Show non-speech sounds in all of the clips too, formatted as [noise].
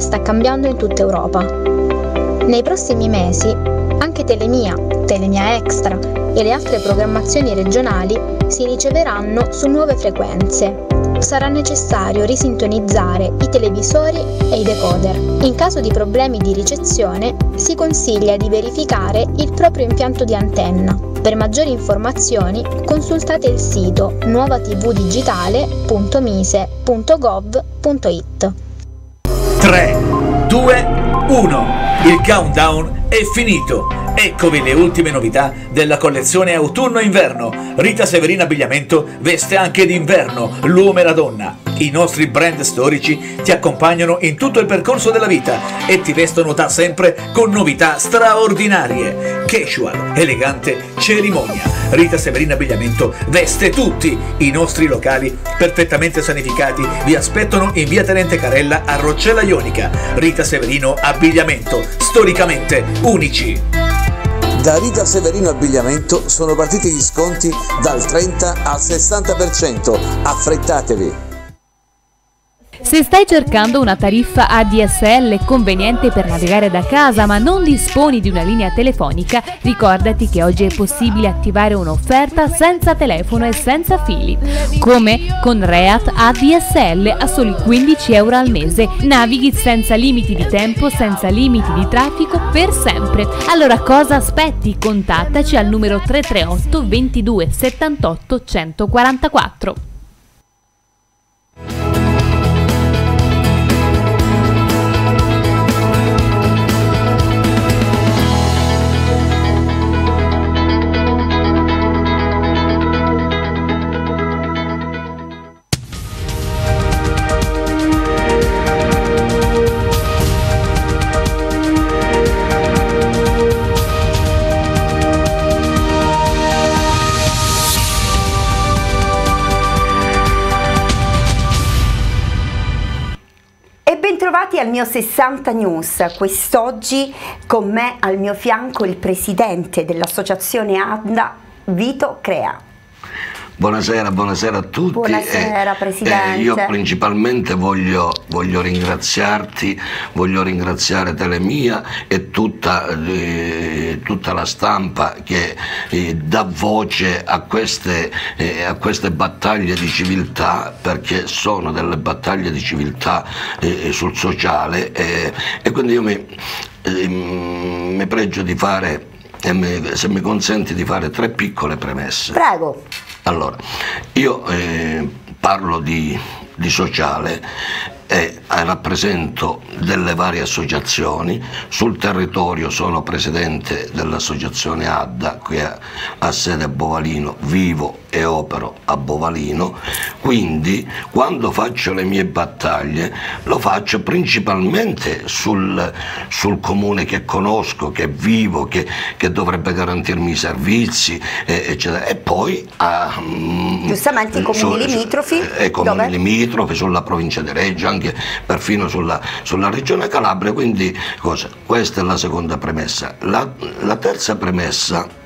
sta cambiando in tutta Europa. Nei prossimi mesi anche Telemia, Telemia Extra e le altre programmazioni regionali si riceveranno su nuove frequenze. Sarà necessario risintonizzare i televisori e i decoder. In caso di problemi di ricezione si consiglia di verificare il proprio impianto di antenna. Per maggiori informazioni consultate il sito nuovtvdigitale.mise.gov.it. 3, 2, 1. Il countdown è finito. Eccovi le ultime novità della collezione autunno-inverno. Rita Severina Abbigliamento veste anche d'inverno, l'uomo e la donna. I nostri brand storici ti accompagnano in tutto il percorso della vita e ti vestono da sempre con novità straordinarie. Casual, elegante, cerimonia. Rita Severina Abbigliamento veste tutti. I nostri locali perfettamente sanificati vi aspettano in via Tenente Carella a Roccella Ionica. Rita Severino Abbigliamento, storicamente unici. Da Rita Severino Abbigliamento sono partiti gli sconti dal 30 al 60%. Affrettatevi! Se stai cercando una tariffa ADSL conveniente per navigare da casa ma non disponi di una linea telefonica, ricordati che oggi è possibile attivare un'offerta senza telefono e senza fili. Come con Reat ADSL a soli 15 euro al mese. Navighi senza limiti di tempo, senza limiti di traffico per sempre. Allora cosa aspetti? Contattaci al numero 338 22 78 144. Al mio 60 News, quest'oggi con me al mio fianco il presidente dell'associazione ANDA, Vito Crea. Buonasera, buonasera a tutti. Buonasera, eh, Presidente. Eh, io principalmente voglio, voglio, ringraziarti, voglio ringraziare Telemia e tutta, eh, tutta la stampa che eh, dà voce a queste, eh, a queste, battaglie di civiltà, perché sono delle battaglie di civiltà eh, sul sociale e quindi io mi, mi pregio di fare, se mi consenti di fare tre piccole premesse. Prego. Allora, io eh, parlo di, di sociale e rappresento delle varie associazioni, sul territorio sono presidente dell'associazione ADDA, qui sede a Bovalino, vivo e opero a Bovalino, quindi quando faccio le mie battaglie lo faccio principalmente sul, sul comune che conosco, che vivo, che, che dovrebbe garantirmi i servizi, eccetera. e poi a, mm, giustamente i comuni su, limitrofi, e eh, comuni limitrofi sulla provincia di Reggio, anche perfino sulla, sulla regione Calabria, quindi cosa? questa è la seconda premessa. La, la terza premessa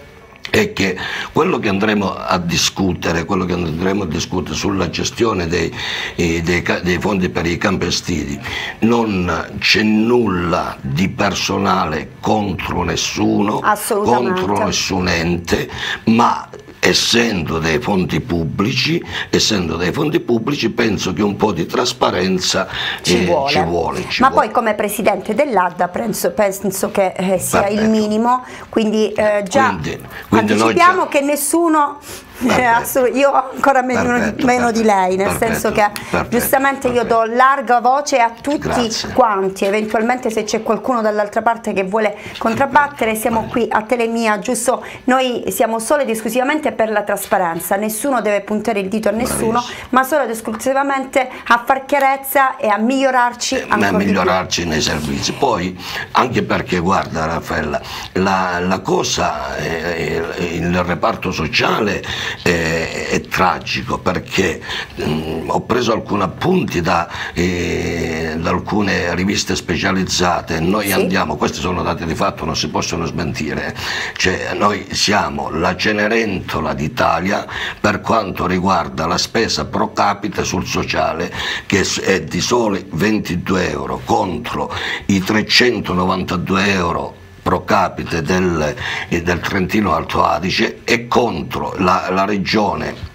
è che quello che andremo a discutere, quello che andremo a discutere sulla gestione dei, dei, dei fondi per i campestini, non c'è nulla di personale contro nessuno, contro nessun ente, ma essendo dei fondi pubblici, essendo dei fondi pubblici penso che un po' di trasparenza ci, eh, vuole. ci vuole. Ci Ma vuole. poi come presidente dell'ADDA penso, penso, che eh, sia Perfetto. il minimo, quindi eh, già quindi, quindi anticipiamo già... che nessuno eh, io ancora meno, perfetto, meno perfetto, di lei, nel perfetto, senso che giustamente io do larga voce a tutti Grazie. quanti, eventualmente se c'è qualcuno dall'altra parte che vuole contrabbattere siamo qui a Telemia, giusto? Noi siamo solo ed esclusivamente per la trasparenza, nessuno deve puntare il dito a nessuno, Bravissimo. ma solo ed esclusivamente a far chiarezza e a migliorarci eh, a migliorarci nei servizi. Poi anche perché guarda Raffaella, la, la cosa, eh, il reparto sociale è, è tragico perché mh, mm, ho preso alcuni appunti da, eh, da, alcune riviste specializzate, noi sì. andiamo, questi sono dati di fatto, non si possono smentire, cioè, noi siamo la Cenerentola d'Italia per quanto riguarda la spesa pro capite sul sociale che è di soli 22 euro contro i 392 euro pro capite del, del Trentino Alto Adige e contro la, la regione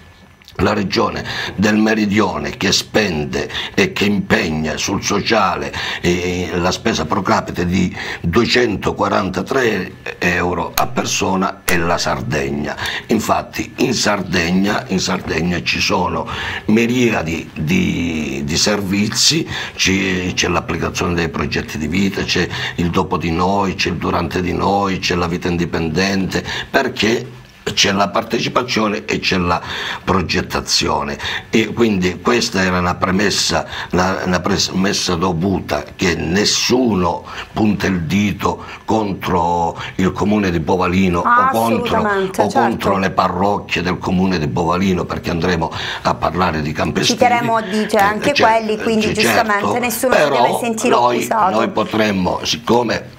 la regione del meridione che spende e che impegna sul sociale eh, la spesa pro capite di 243 euro a persona è la Sardegna. Infatti in Sardegna, in Sardegna ci sono miriadi di, di servizi, c'è l'applicazione dei progetti di vita, c'è il dopo di noi, c'è il durante di noi, c'è la vita indipendente, perché c'è la partecipazione e c'è la progettazione e quindi questa era una premessa, una, una premessa dovuta che nessuno punta il dito contro il comune di Bovalino ah, o, contro, o certo. contro, le parrocchie del comune di Bovalino perché andremo a parlare di campestini. Citeremo dice, eh, anche eh, quelli, quindi certo, giustamente nessuno si deve sentire noi, accusato. Noi potremmo, siccome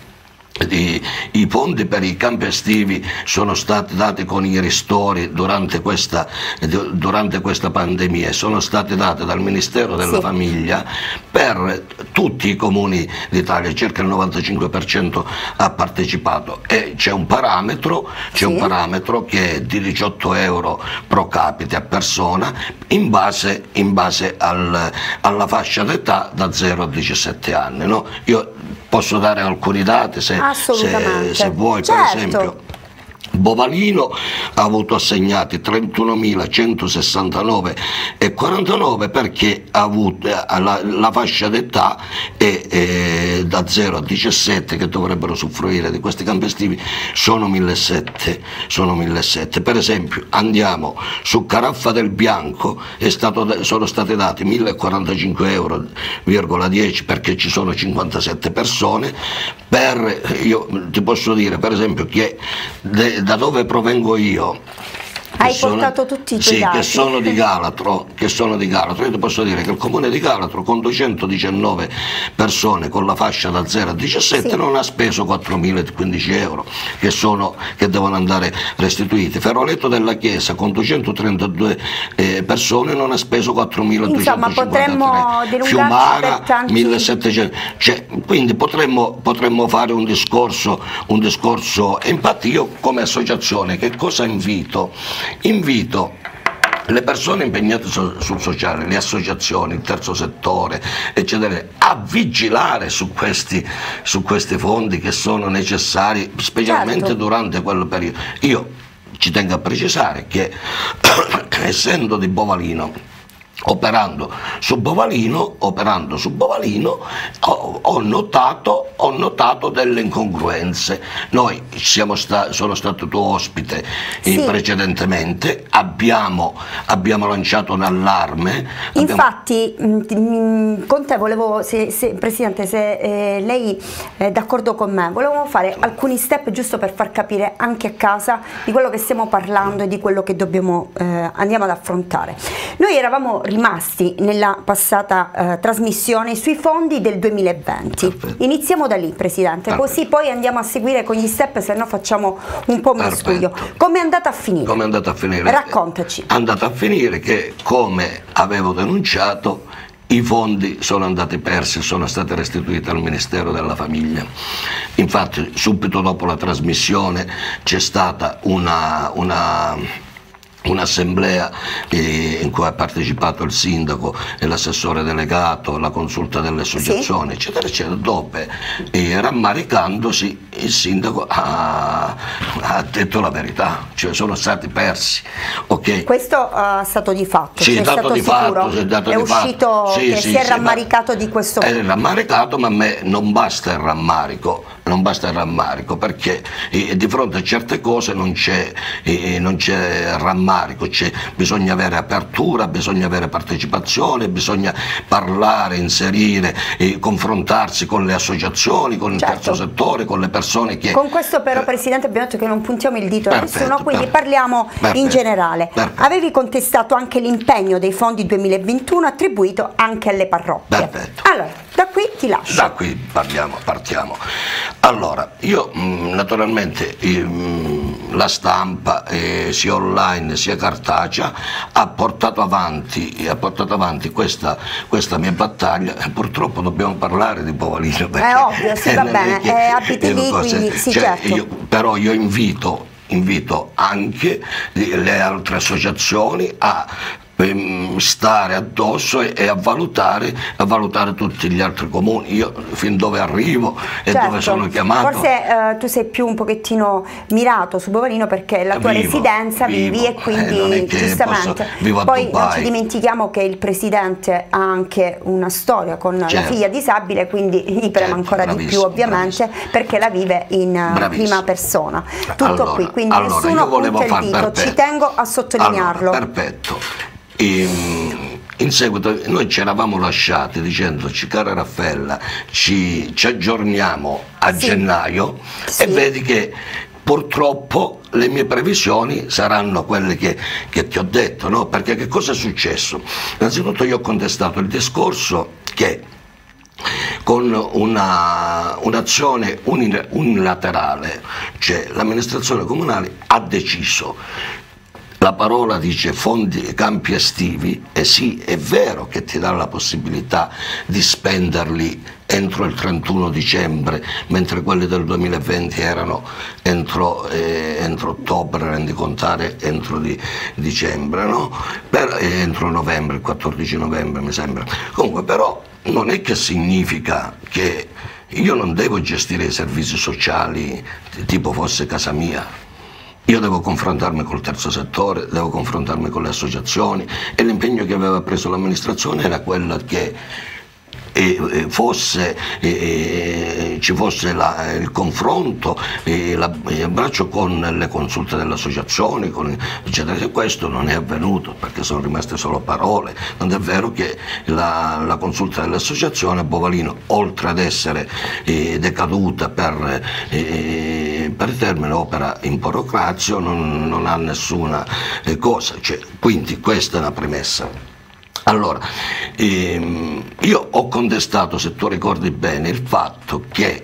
i, fondi per i campi estivi sono stati dati con i ristori durante questa, durante questa pandemia e sono stati dati dal Ministero della sì. Famiglia per tutti i comuni d'Italia, circa il 95% ha partecipato e c'è un parametro, sì. un parametro che è di 18 euro pro capite a persona in base, in base al, alla fascia d'età da 0 a 17 anni. No? Io posso dare alcuni dati se, se, se vuoi certo. per esempio Bovalino ha avuto assegnati 31.169,49 perché ha avuto, eh, la, la fascia d'età è, è, da 0 a 17 che dovrebbero soffrire di questi campi estivi sono 1.700. Sono 1.700. Per esempio andiamo su Caraffa del Bianco, stato, sono stati dati 1.045 euro, perché ci sono 57 persone, per, io ti posso dire per esempio che de, da dove provengo io hai sono, portato tutti i tuoi sì, dati. Che sono, di Galatro, che sono di Galatro. Io ti posso dire che il comune di Galatro con 219 persone con la fascia da 0 a 17 sì. non ha speso 4.015 euro che, sono, che devono andare restituiti. Ferroletto della Chiesa con 232 eh, persone non ha speso 4.253. Insomma potremmo Fiumara 1.700. Cioè, quindi potremmo, potremmo, fare un discorso, un discorso empatia come associazione. Che cosa invito? Invito le persone impegnate sul sociale, le associazioni, il terzo settore, eccetera, a vigilare su questi, su questi fondi che sono necessari, specialmente certo. durante quel periodo. Io ci tengo a precisare che [coughs] essendo di Bovalino, operando su Bovalino, operando su Bovalino ho, ho, notato, ho notato, delle incongruenze. Noi sta, sono stato tuo ospite sì. precedentemente, abbiamo, abbiamo, lanciato un allarme. Infatti, abbiamo... Mm, mm, con te volevo, se, se, Presidente, se eh, lei è d'accordo con me, volevamo fare alcuni step giusto per far capire anche a casa di quello che stiamo parlando e di quello che dobbiamo, eh, andiamo ad affrontare. Noi eravamo rimasti nella passata eh, trasmissione sui fondi del 2020. Perfetto. Iniziamo da lì, Presidente, Perfetto. così poi andiamo a seguire con gli step, se no facciamo un po' studio. Come è andata a finire? Come è andata a finire? Raccontaci. È andata a finire che, come avevo denunciato, i fondi sono andati persi, sono stati restituiti al Ministero della Famiglia. Infatti subito dopo la trasmissione c'è stata una, una un'assemblea eh, in cui ha partecipato il sindaco e l'assessore delegato, la consulta delle associazioni, sì. eccetera, eccetera, dove eh, rammaricandosi il sindaco ha, ha, detto la verità, cioè sono stati persi. Okay. Questo è uh, stato di fatto, sì, è dato stato di sicuro, fatto, è, dato è di uscito fatto. Sì, che sì, si è rammaricato di questo. È rammaricato, ma a me non basta il rammarico, non basta il rammarico perché eh, di fronte a certe cose non c'è, eh, non c'è rammarico, c'è, bisogna avere apertura, bisogna avere partecipazione, bisogna parlare, inserire, eh, confrontarsi con le associazioni, con il certo. terzo settore, con le persone che... Con questo però Presidente abbiamo detto che non puntiamo il dito a nessuno, quindi per, parliamo perfetto, in generale. Perfetto. Avevi contestato anche l'impegno dei fondi 2021 attribuito anche alle parrocchie. Perfetto. Allora, da qui ti lascio. Da qui parliamo, partiamo. Allora, io mm, naturalmente mm, la stampa eh, sia online sia cartacea ha portato avanti, ha portato avanti questa, questa, mia battaglia e purtroppo dobbiamo parlare di Povalino. È ovvio, sì, va [laughs] bene, eh, abiti lì, quindi sì, cioè, certo. io, però io invito invito anche le altre associazioni a Ehm, stare addosso e, a, valutare, a valutare tutti gli altri comuni. Io fin dove arrivo e certo. dove sono chiamato. Forse eh, tu sei più un pochettino mirato su Bovalino perché la tua vivo, residenza vivo. vivi e quindi eh, giustamente. Posso, Poi non ci dimentichiamo che il presidente ha anche una storia con certo. la figlia disabile, quindi gli prema certo, ancora di più ovviamente perché la vive in eh, bravissimo. prima persona. Tutto allora, qui, quindi allora, nessuno punta il dito, ci tengo a sottolinearlo. Allora, perfetto. E, mm, in seguito noi ci eravamo lasciati dicendoci cara Raffaella ci, ci aggiorniamo a sì. gennaio sì. e vedi che purtroppo le mie previsioni saranno quelle che, che ti ho detto, no? perché che cosa è successo? Innanzitutto io ho contestato il discorso che con una, un'azione unilaterale, cioè l'amministrazione comunale ha deciso la parola dice fondi campi estivi e sì, è vero che ti dà la possibilità di spenderli entro il 31 dicembre, mentre quelli del 2020 erano entro, eh, entro ottobre, rendi contare, entro di, dicembre, no? per, eh, entro novembre, il 14 novembre mi sembra. Comunque però non è che significa che io non devo gestire i servizi sociali tipo fosse casa mia, io devo confrontarmi col terzo settore, devo confrontarmi con le associazioni e l'impegno che aveva preso l'amministrazione era quello che e fosse, e ci fosse la, il confronto e l'abbraccio con le consulte delle associazioni, con, eccetera. E questo non è avvenuto perché sono rimaste solo parole. Non è vero che la, la consulta dell'associazione Bovalino, oltre ad essere eh, decaduta per, eh, per termine opera in porocrazio, non, non ha nessuna eh, cosa. Cioè, quindi questa è una premessa. Allora, ehm, io ho contestato, se tu ricordi bene, il fatto che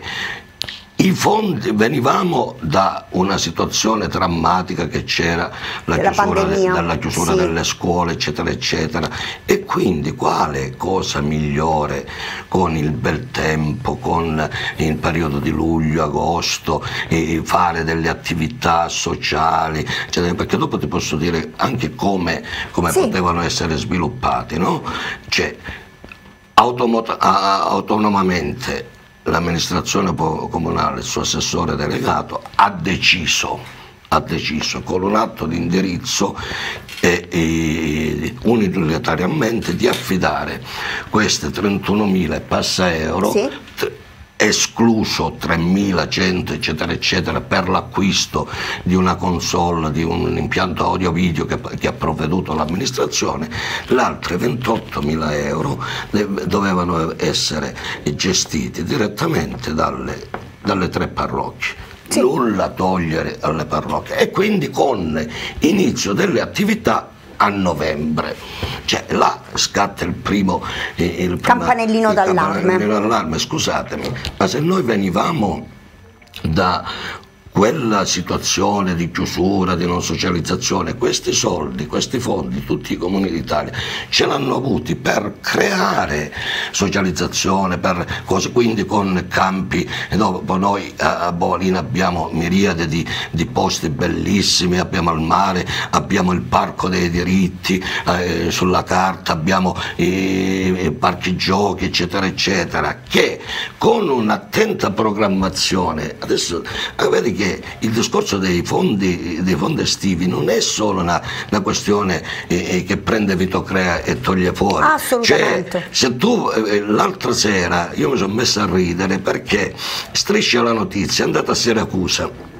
i fondi, venivamo da una situazione drammatica che c'era la chiusura, dalla chiusura sì. delle scuole, eccetera, eccetera, e quindi quale cosa migliore con il bel tempo, con il periodo di luglio, agosto, fare delle attività sociali, eccetera, perché dopo ti posso dire anche come, come sì. potevano essere sviluppati, no? Cioè, autonomamente l'amministrazione comunale, il suo assessore delegato, ha deciso, ha deciso con un atto di indirizzo e, e, unilateralmente di affidare queste 31.000 e passa euro sì escluso 3100 eccetera eccetera per l'acquisto di una console, di un impianto audio video che, che ha provveduto l'amministrazione, le altre 28.000 euro dovevano essere gestiti direttamente dalle, dalle tre parrocchie. Sì. Nulla togliere alle parrocchie e quindi con inizio delle attività a novembre. Cioè là scatta il primo... Eh, il campanellino d'allarme. Campanellino d'allarme, scusatemi, ma se noi venivamo da quella situazione di chiusura, di non socializzazione, questi soldi, questi fondi, tutti i comuni d'Italia ce l'hanno avuti per creare socializzazione, per cose, quindi con campi, dopo noi a Bovalina abbiamo miriade di, di, posti bellissimi, abbiamo il mare, abbiamo il parco dei diritti eh, sulla carta, abbiamo i, i parchi giochi, eccetera, eccetera, che con un'attenta programmazione, adesso vedi che che il discorso dei fondi, dei fondi estivi non è solo una, una questione eh, eh che prende Vito Crea e toglie fuori. Assolutamente. Cioè, se tu eh, l'altra sera io mi sono messo a ridere perché striscia la notizia, è andata a Siracusa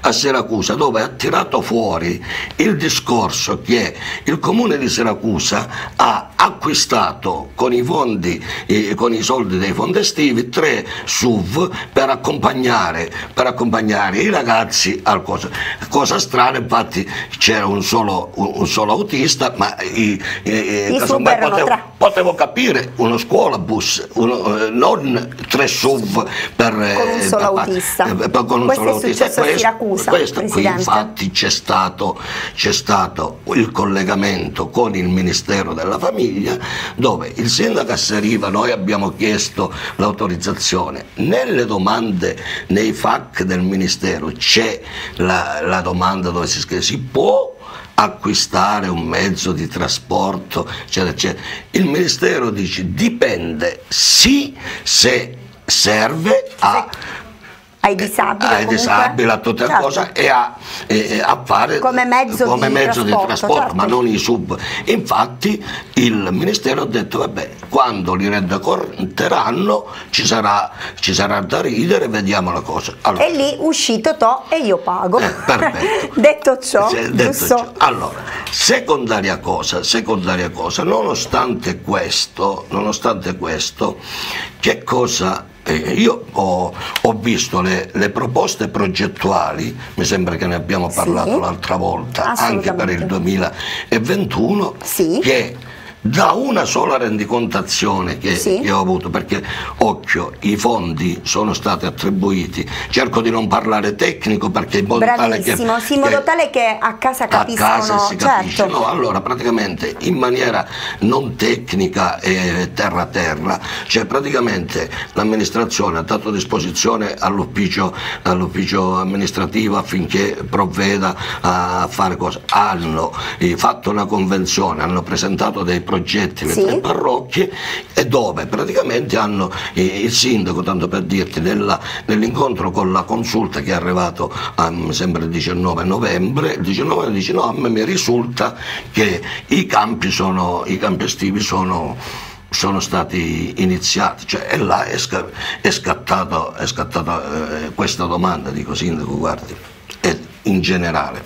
a Siracusa dove ha tirato fuori il discorso che il comune di Siracusa ha acquistato con i fondi, eh, con i soldi dei fondi estivi tre SUV per accompagnare, per accompagnare i ragazzi al cosa. Cosa strana, infatti c'era un solo, un, solo autista, ma i, i, I potevo, potevo, capire uno scuolabus, uno, eh, non tre SUV per, con un solo eh, autista. Eh, per, con un solo autista. Questo, Siracusa, questo qui infatti c'è stato, c'è stato il collegamento con il Ministero della Famiglia dove il sindaco asseriva noi abbiamo chiesto l'autorizzazione. Nelle domande nei FAC del ministero c'è la, la domanda dove si scrive si può acquistare un mezzo di trasporto? Eccetera eccetera. Il ministero dice dipende sì se serve a ai disabili, ai disabili a tutte certo. cose e a, e a fare come mezzo, come di, mezzo trasporto, di trasporto, certo. ma non i sub. Infatti il Ministero ha detto vabbè, quando li rendeconteranno ci sarà, ci sarà da ridere, vediamo la cosa. Allora, e lì uscito to e io pago. Eh, perfetto. [laughs] detto ciò, detto ciò. Allora, secondaria cosa, secondaria cosa, nonostante questo, nonostante questo, che cosa io ho, ho visto le, le, proposte progettuali, mi sembra che ne abbiamo parlato sì, l'altra volta, anche per il 2021, sì. che da una sola rendicontazione che, sì. che, ho avuto, perché occhio, i fondi sono stati attribuiti, cerco di non parlare tecnico perché in modo tale che, sì, in modo tale che a casa capiscono, a casa si capisce, certo. no, allora praticamente in maniera non tecnica e terra a terra, cioè praticamente l'amministrazione ha dato disposizione all'ufficio, all'ufficio amministrativo affinché provveda a fare cose, hanno eh, fatto una convenzione, hanno presentato dei progetti le sì. tre parrocchie e dove praticamente hanno il sindaco, tanto per dirti, nell'incontro con la consulta che è arrivato a, mi sembra il 19 novembre, il 19 dice no, a me mi risulta che i campi, sono, i campi estivi sono sono stati iniziati, cioè e là è, sca è scattata eh, questa domanda, dico sindaco, guardi, in generale.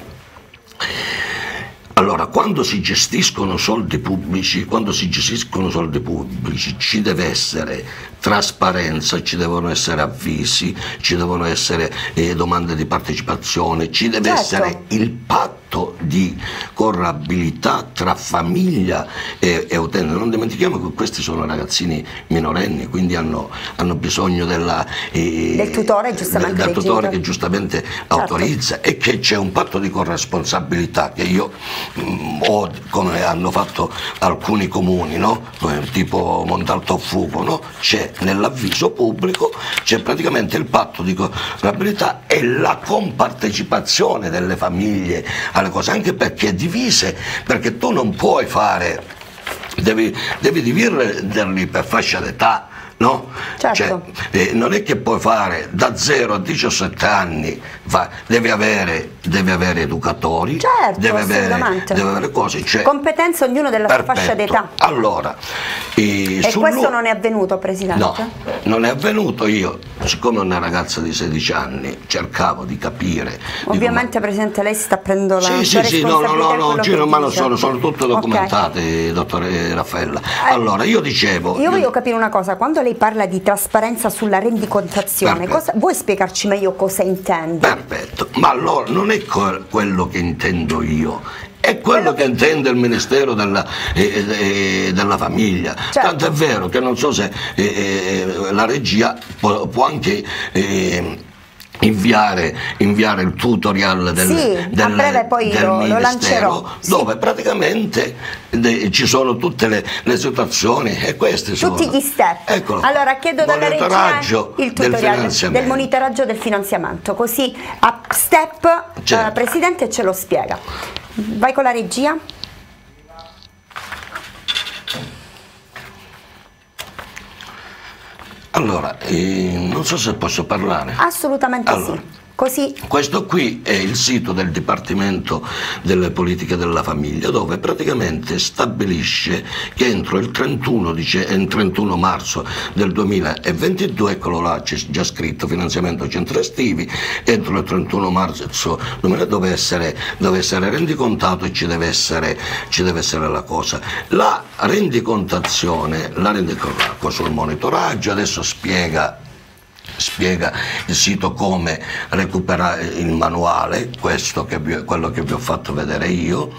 Allora, quando si gestiscono soldi pubblici, quando si gestiscono soldi pubblici ci deve essere trasparenza, ci devono essere avvisi, ci devono essere eh, domande di partecipazione, ci deve certo. essere il patto di corrabilità tra famiglia e, e, utente. Non dimentichiamo che questi sono ragazzini minorenni, quindi hanno, hanno bisogno della, eh, del tutore, giustamente, del tutore che giustamente certo. autorizza e che c'è un patto di corresponsabilità che io mh, mm, ho, come hanno fatto alcuni comuni, no? tipo Montalto Fugo, no? c'è nell'avviso pubblico c'è praticamente il patto di collaborabilità e la compartecipazione delle famiglie alle cose, anche perché divise, perché tu non puoi fare, devi, devi dividerli per fascia d'età no? Certo. Cioè, eh, non è che puoi fare da 0 a 17 anni, va, devi, avere, devi, avere, educatori, certo, devi, avere, devi avere cose. Cioè, Competenze ognuno della perfetto. sua fascia d'età. Allora, eh, e questo non è avvenuto, Presidente? No, non è avvenuto io, siccome una ragazza di 16 anni cercavo di capire. Ovviamente, dico, Presidente, lei sta prendendo la Sì, sì, sì, no, no, no, no giro mano sono, sono tutte documentate, okay. dottore Raffaella. Eh, allora, io dicevo... Io voglio capire una cosa, quando lei parla di trasparenza sulla rendicontazione, cosa, vuoi spiegarci meglio cosa intendi? Perfetto, ma allora non è quello che intendo io, è quello che intende il Ministero della, eh, eh, della Famiglia. Certo. Tanto è vero che non so se eh, eh la regia può, può anche eh, Inviare, inviare, il tutorial del, sì, del, del lo, lo lancerò. dove sì. praticamente de, ci sono tutte le, le, situazioni e questi sono. tutti gli step. Eccolo. allora chiedo dalla regia il tutorial del, del, monitoraggio del finanziamento. Così a step certo. uh, Presidente ce lo spiega. Vai con la regia Allora, eh, non so se posso parlare. Assolutamente allora, sì. Così. Questo qui è il sito del Dipartimento delle Politiche della Famiglia dove praticamente stabilisce che entro il 31, dice, il 31 marzo del 2022, eccolo là, c'è già scritto finanziamento centri estivi, entro il 31 marzo deve essere, deve essere rendicontato e ci deve essere, ci deve essere la cosa. La rendicontazione, la rendicontazione sul monitoraggio, adesso spiega spiega il sito come recuperare il manuale, questo che vi, quello che vi ho fatto vedere io,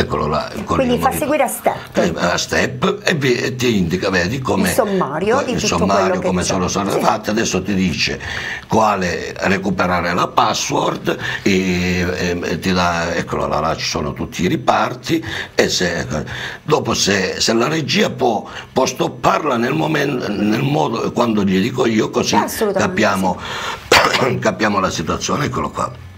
Eccolo là. Quindi fa seguire a step. Eh, a step e, vi, e, ti indica, vedi come il sommario, il sommario come sono state sì. fatte, adesso ti dice quale recuperare la password e, e, e ti dà, eccolo là, là, ci sono tutti i riparti e se, dopo se, se la regia può, può stopparla nel, momento, nel modo, quando gli dico io così capiamo, sì. [coughs] capiamo la situazione, eccolo qua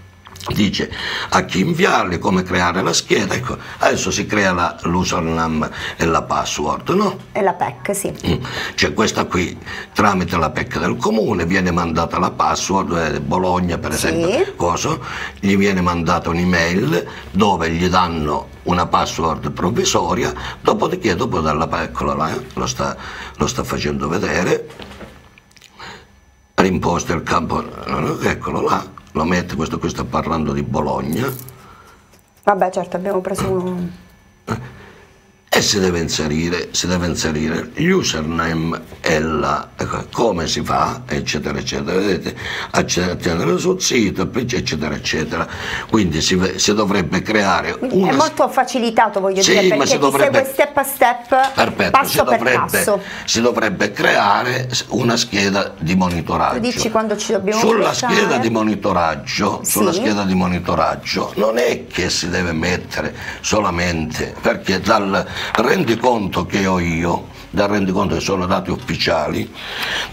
dice a chi inviarli, come creare la scheda, ecco, adesso si crea l'username e la password, no? E la PEC, sì. Mm. Cioè questa qui, tramite la PEC del comune, viene mandata la password, eh, Bologna per esempio, sì. cosa, gli viene mandata un'email dove gli danno una password provvisoria, dopodiché, dopo dalla eccolo là, lo sta, lo sta facendo vedere, rimposta il campo, eccolo là, lo mette, questo qui sta parlando di Bologna. Vabbè certo, abbiamo preso uno... E si deve inserire, si deve inserire username e la, come si fa, eccetera, eccetera, vedete, accedere sul sito, eccetera, eccetera. Quindi si, si dovrebbe creare una... È molto facilitato, voglio sì, dire, perché dovrebbe... segue step a step, Perfetto, passo si dovrebbe, passo. Si dovrebbe creare una scheda di monitoraggio. Tu dici quando ci dobbiamo Sulla pensare. scheda di monitoraggio, sì. sulla scheda di monitoraggio, non è che si deve mettere solamente, perché dal rendiconto che ho io, dal rendiconto che sono dati ufficiali,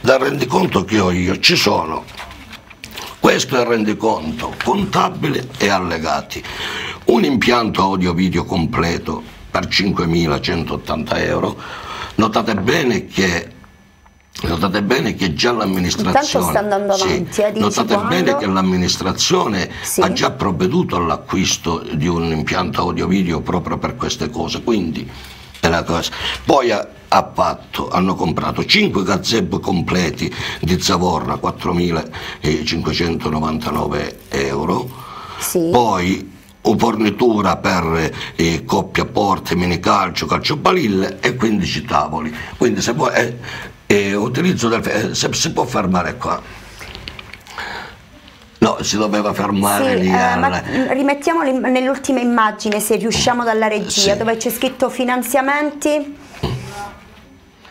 dal rendiconto che ho io ci sono, questo è il rendiconto contabile e allegati, un impianto audio-video completo per 5.180 euro, notate bene che Notate bene che già l'amministrazione, avanti, sì, eh, notate quando... bene che l'amministrazione sì. ha già provveduto all'acquisto di un impianto audio-video proprio per queste cose, quindi è la cosa. Poi ha, ha fatto, hanno comprato 5 gazebo completi di Zavorra, 4.599 euro, sì. poi fornitura per eh, coppia porte, mini calcio, calcio balille e 15 tavoli. Quindi se può, eh, eh, utilizzo del, eh, se si può fermare qua. No, si doveva fermare sì, lì. Eh, ma rimettiamoli nell'ultima immagine se riusciamo dalla regia, sì. dove c'è scritto finanziamenti.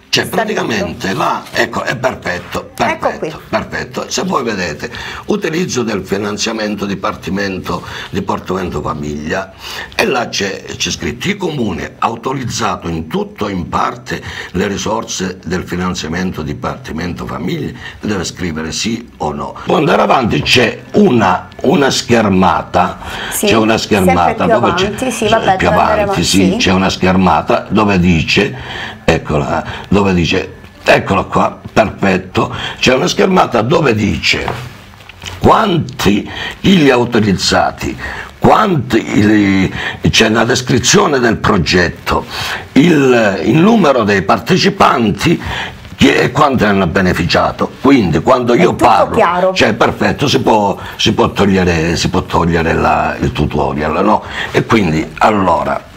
Cioè praticamente là, ecco, è perfetto, perfetto, ecco perfetto. Se voi vedete, utilizzo del finanziamento Dipartimento, Dipartimento Famiglia e là c'è, scritto i comuni autorizzato in tutto o in parte le risorse del finanziamento Dipartimento Famiglia, deve scrivere sì o no. Può andare avanti, c'è una, una schermata, sì, c'è una schermata dove avanti, c'è, sì, vabbè, più avanti, sì, c'è una schermata dove dice eccola, dove dice, eccola qua, perfetto, c'è una schermata dove dice quanti li ha utilizzati, quanti, c'è una descrizione del progetto, il, il numero dei partecipanti e quanto hanno beneficiato. Quindi quando io parlo, chiaro. cioè perfetto, si può, si può togliere, si può togliere la, il tutorial, no? E quindi allora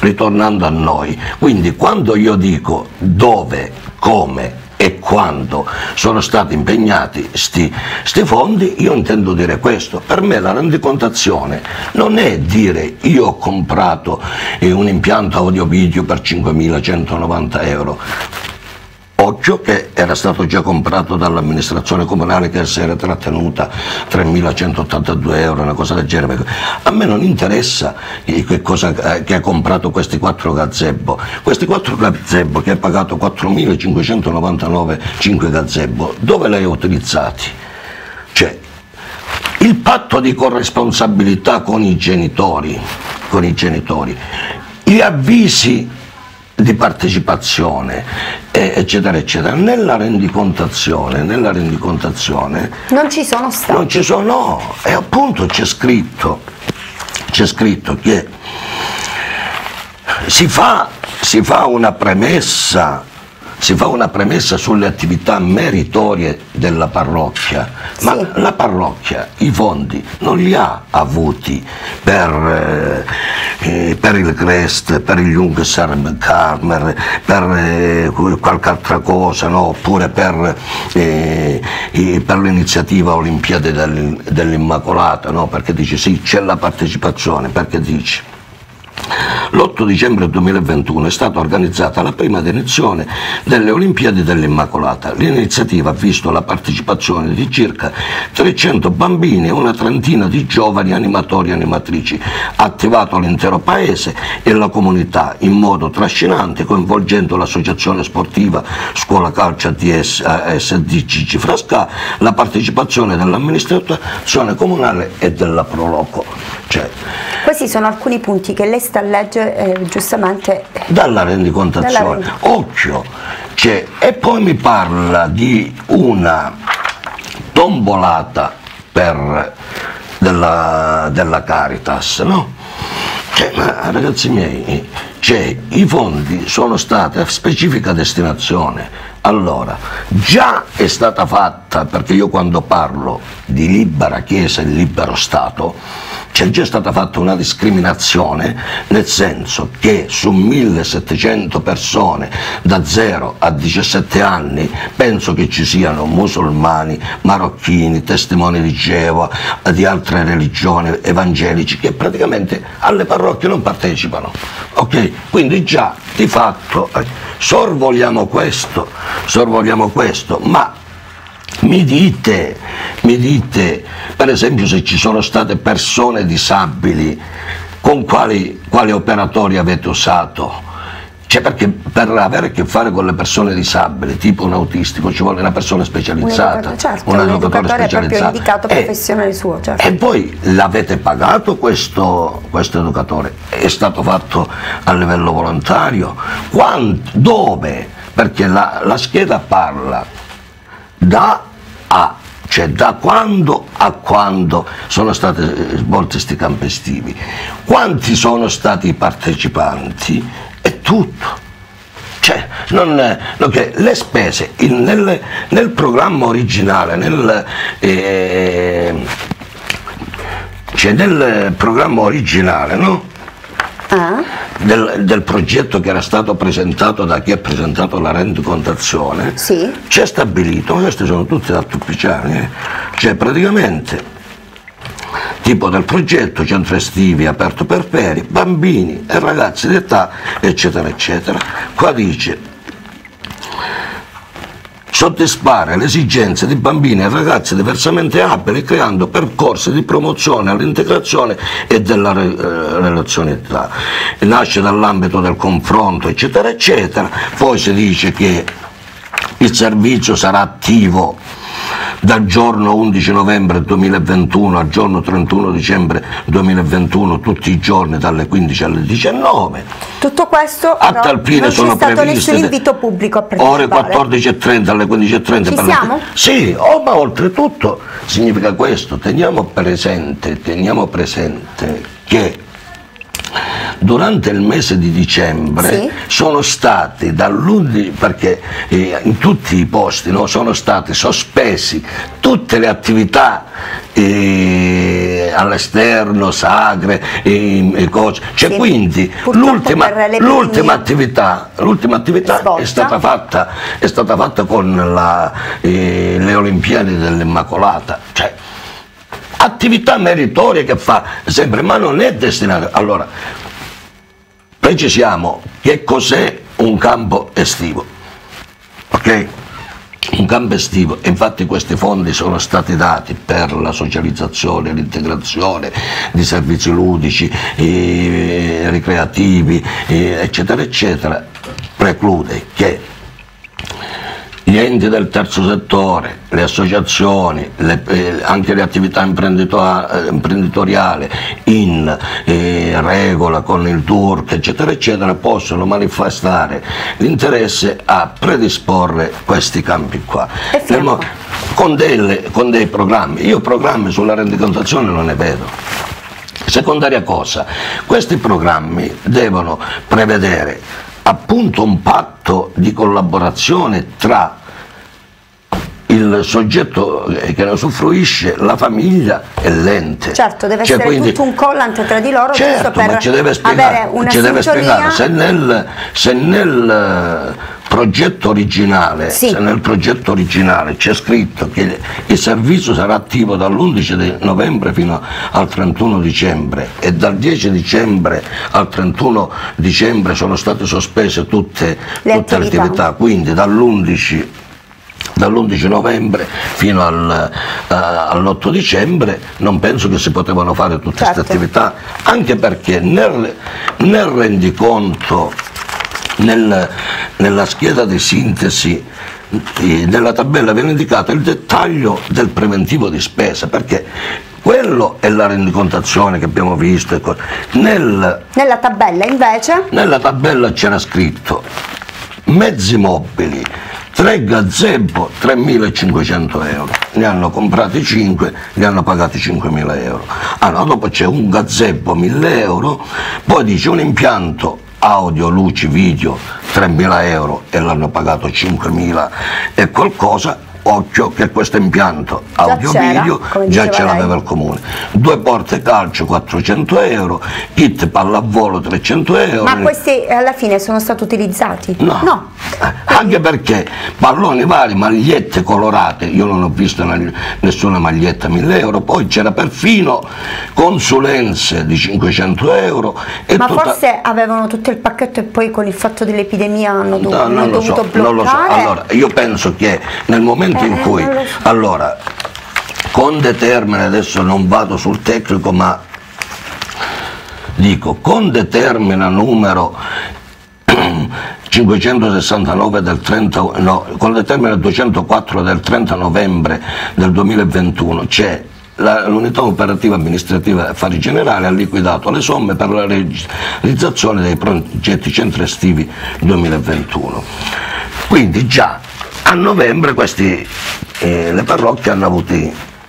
ritornando a noi. Quindi quando io dico dove, come e quando sono stati impegnati sti, sti fondi, io intendo dire questo. Per me la rendicontazione non è dire io ho comprato un impianto audio-video per 5.190 euro, Occhio che era stato già comprato dall'amministrazione comunale che si era trattenuta 3.182 euro, una cosa del genere. A me non interessa che, cosa, eh, che ha comprato questi quattro gazebo. Questi quattro gazebo che ha pagato 4.599 5 gazebo, dove li hai utilizzati? Cioè, il patto di corresponsabilità con i genitori, con i genitori, gli avvisi di partecipazione eccetera eccetera. Nella rendicontazione, nella rendicontazione non ci sono stati. Non ci sono no, e appunto c'è scritto c'è scritto che si fa, si fa una premessa si fa una premessa sulle attività meritorie della parrocchia, ma sì. la parrocchia i fondi non li ha avuti per, eh, per il Crest, per il Jungserb Karmer, per eh, qualche altra cosa, no? oppure per, eh, per l'iniziativa Olimpiade dell'Immacolata, no? perché dice sì, c'è la partecipazione, perché dice L'8 dicembre 2021 è stata organizzata la prima edizione delle Olimpiadi dell'Immacolata. L'iniziativa ha visto la partecipazione di circa 300 bambini e una trentina di giovani animatori e animatrici, ha attivato l'intero paese e la comunità in modo trascinante, coinvolgendo l'associazione sportiva Scuola Calcio ATS Gigi Frasca, la partecipazione dell'amministrazione comunale e della Proloco. Cioè, Questi sono alcuni punti che lei sta a leggere eh, giustamente dalla rendicontazione. Dalla. Occhio, cioè, e poi mi parla di una tombolata per, della, della Caritas, no? Cioè, ma ragazzi miei, cioè, i fondi sono stati a specifica destinazione. Allora, già è stata fatta, perché io quando parlo di libera Chiesa e libero Stato, c'è già stata fatta una discriminazione nel senso che su 1700 persone da 0 a 17 anni penso che ci siano musulmani, marocchini, testimoni di Geova, di altre religioni evangelici che praticamente alle parrocchie non partecipano. Ok? Quindi già di fatto eh, sorvoliamo questo, sorvoliamo questo, ma mi dite, mi dite, per esempio se ci sono state persone disabili, con quali, quali operatori avete usato? Cioè perché per avere a che fare con le persone disabili, tipo un autistico, ci vuole una persona specializzata, un, certo, un, educatore specializzato. indicato e, professionale suo. Certo. E poi l'avete pagato questo, questo, educatore? È stato fatto a livello volontario? Quando, dove? Perché la, la scheda parla da a, cioè da quando a quando sono stati svolti questi campi estivi, quanti sono stati i partecipanti, è tutto. Cioè, non, okay, le spese il, nel, nel, programma originale, nel, eh, cioè nel programma originale, no? Ah. del, del, progetto che era stato presentato da chi ha presentato la rendicontazione, sì. c'è stabilito, questi sono tutti dati ufficiali, eh? cioè praticamente tipo del progetto centro estivi aperto per peri, bambini e ragazzi d'età eccetera eccetera. Qua dice soddisfare le esigenze di bambini e ragazzi diversamente abili creando percorsi di promozione all'integrazione e della eh, relazionalità. Nasce dall'ambito del confronto eccetera eccetera, poi si dice che il servizio sarà attivo dal giorno 11 novembre 2021 al giorno 31 dicembre 2021 tutti i giorni dalle 15 alle 19 tutto questo a tal fine sono previste nessun invito pubblico a ore 14.30 alle 15.30 ci siamo? Sì, oh, ma oltretutto significa questo teniamo presente, teniamo presente che durante il mese di dicembre sì. sono stati dall'11 perché eh, in tutti i posti no, sono state sospesi tutte le attività eh, all'esterno, sagre e, e cose. Cioè, sì. quindi l'ultima, attività, attività è, stata fatta, è stata fatta con la, eh, le Olimpiadi dell'Immacolata. Cioè, attività meritorie che fa sempre, ma non è destinata. Allora, precisiamo che cos'è un campo estivo. Ok? Un campo estivo, infatti questi fondi sono stati dati per la socializzazione, l'integrazione di servizi ludici, eh, ricreativi, eh, eccetera, eccetera, preclude che gli enti del terzo settore, le associazioni, le, eh, anche le attività eh, imprenditoriali in eh, regola con il Turk, eccetera, eccetera, possono manifestare l'interesse a predisporre questi campi qua. Con, delle, con dei programmi. Io programmi sulla rendicontazione non ne vedo. Secondaria cosa, questi programmi devono prevedere appunto un patto di collaborazione tra il soggetto che ne usufruisce, la famiglia e l'ente. Certo, deve cioè, essere quindi, tutto un collante tra di loro certo, per ma ci deve spiegare, avere una ci deve spiegare se nel, se nel progetto originale, sì. se nel progetto originale c'è scritto che il servizio sarà attivo dall'11 novembre fino al 31 dicembre e dal 10 dicembre al 31 dicembre sono state sospese tutte le, tutte attività. le attività, quindi dall'11 dall'11 novembre fino al, uh, all'8 dicembre non penso che si potevano fare tutte queste certo. attività anche perché nel, nel rendiconto nel, nella scheda di sintesi nella tabella viene indicato il dettaglio del preventivo di spesa perché quello è la rendicontazione che abbiamo visto nel, nella tabella invece nella tabella c'era scritto mezzi mobili tre gazebo 3.500 euro. Ne hanno comprati 5 ne hanno pagati 5.000 euro. Allora dopo c'è un gazebo 1.000 euro poi dice un impianto audio, luci, video 3.000 euro e l'hanno pagato 5.000 e qualcosa occhio che questo impianto audio video già ce l'aveva il comune. Due porte calcio 400 euro kit pallavolo 300 euro. Ma questi alla fine sono stati utilizzati? no, no. Eh, anche perché palloni vari magliette colorate io non ho visto nessuna maglietta 1000 euro poi c'era perfino consulenze di 500 euro ma tutta... forse avevano tutto il pacchetto e poi con il fatto dell'epidemia hanno, do no, hanno dovuto so, bloccare non lo so. allora io penso che nel momento momento in cui, allora, con determine, adesso non vado sul tecnico, ma dico, con determina numero [clears throat] 569 del 30, no, con determina 204 del 30 novembre del 2021 c'è l'unità operativa amministrativa affari generali ha liquidato le somme per la realizzazione dei progetti centri estivi 2021. Quindi già a novembre questi, eh, le parrocchie hanno avuto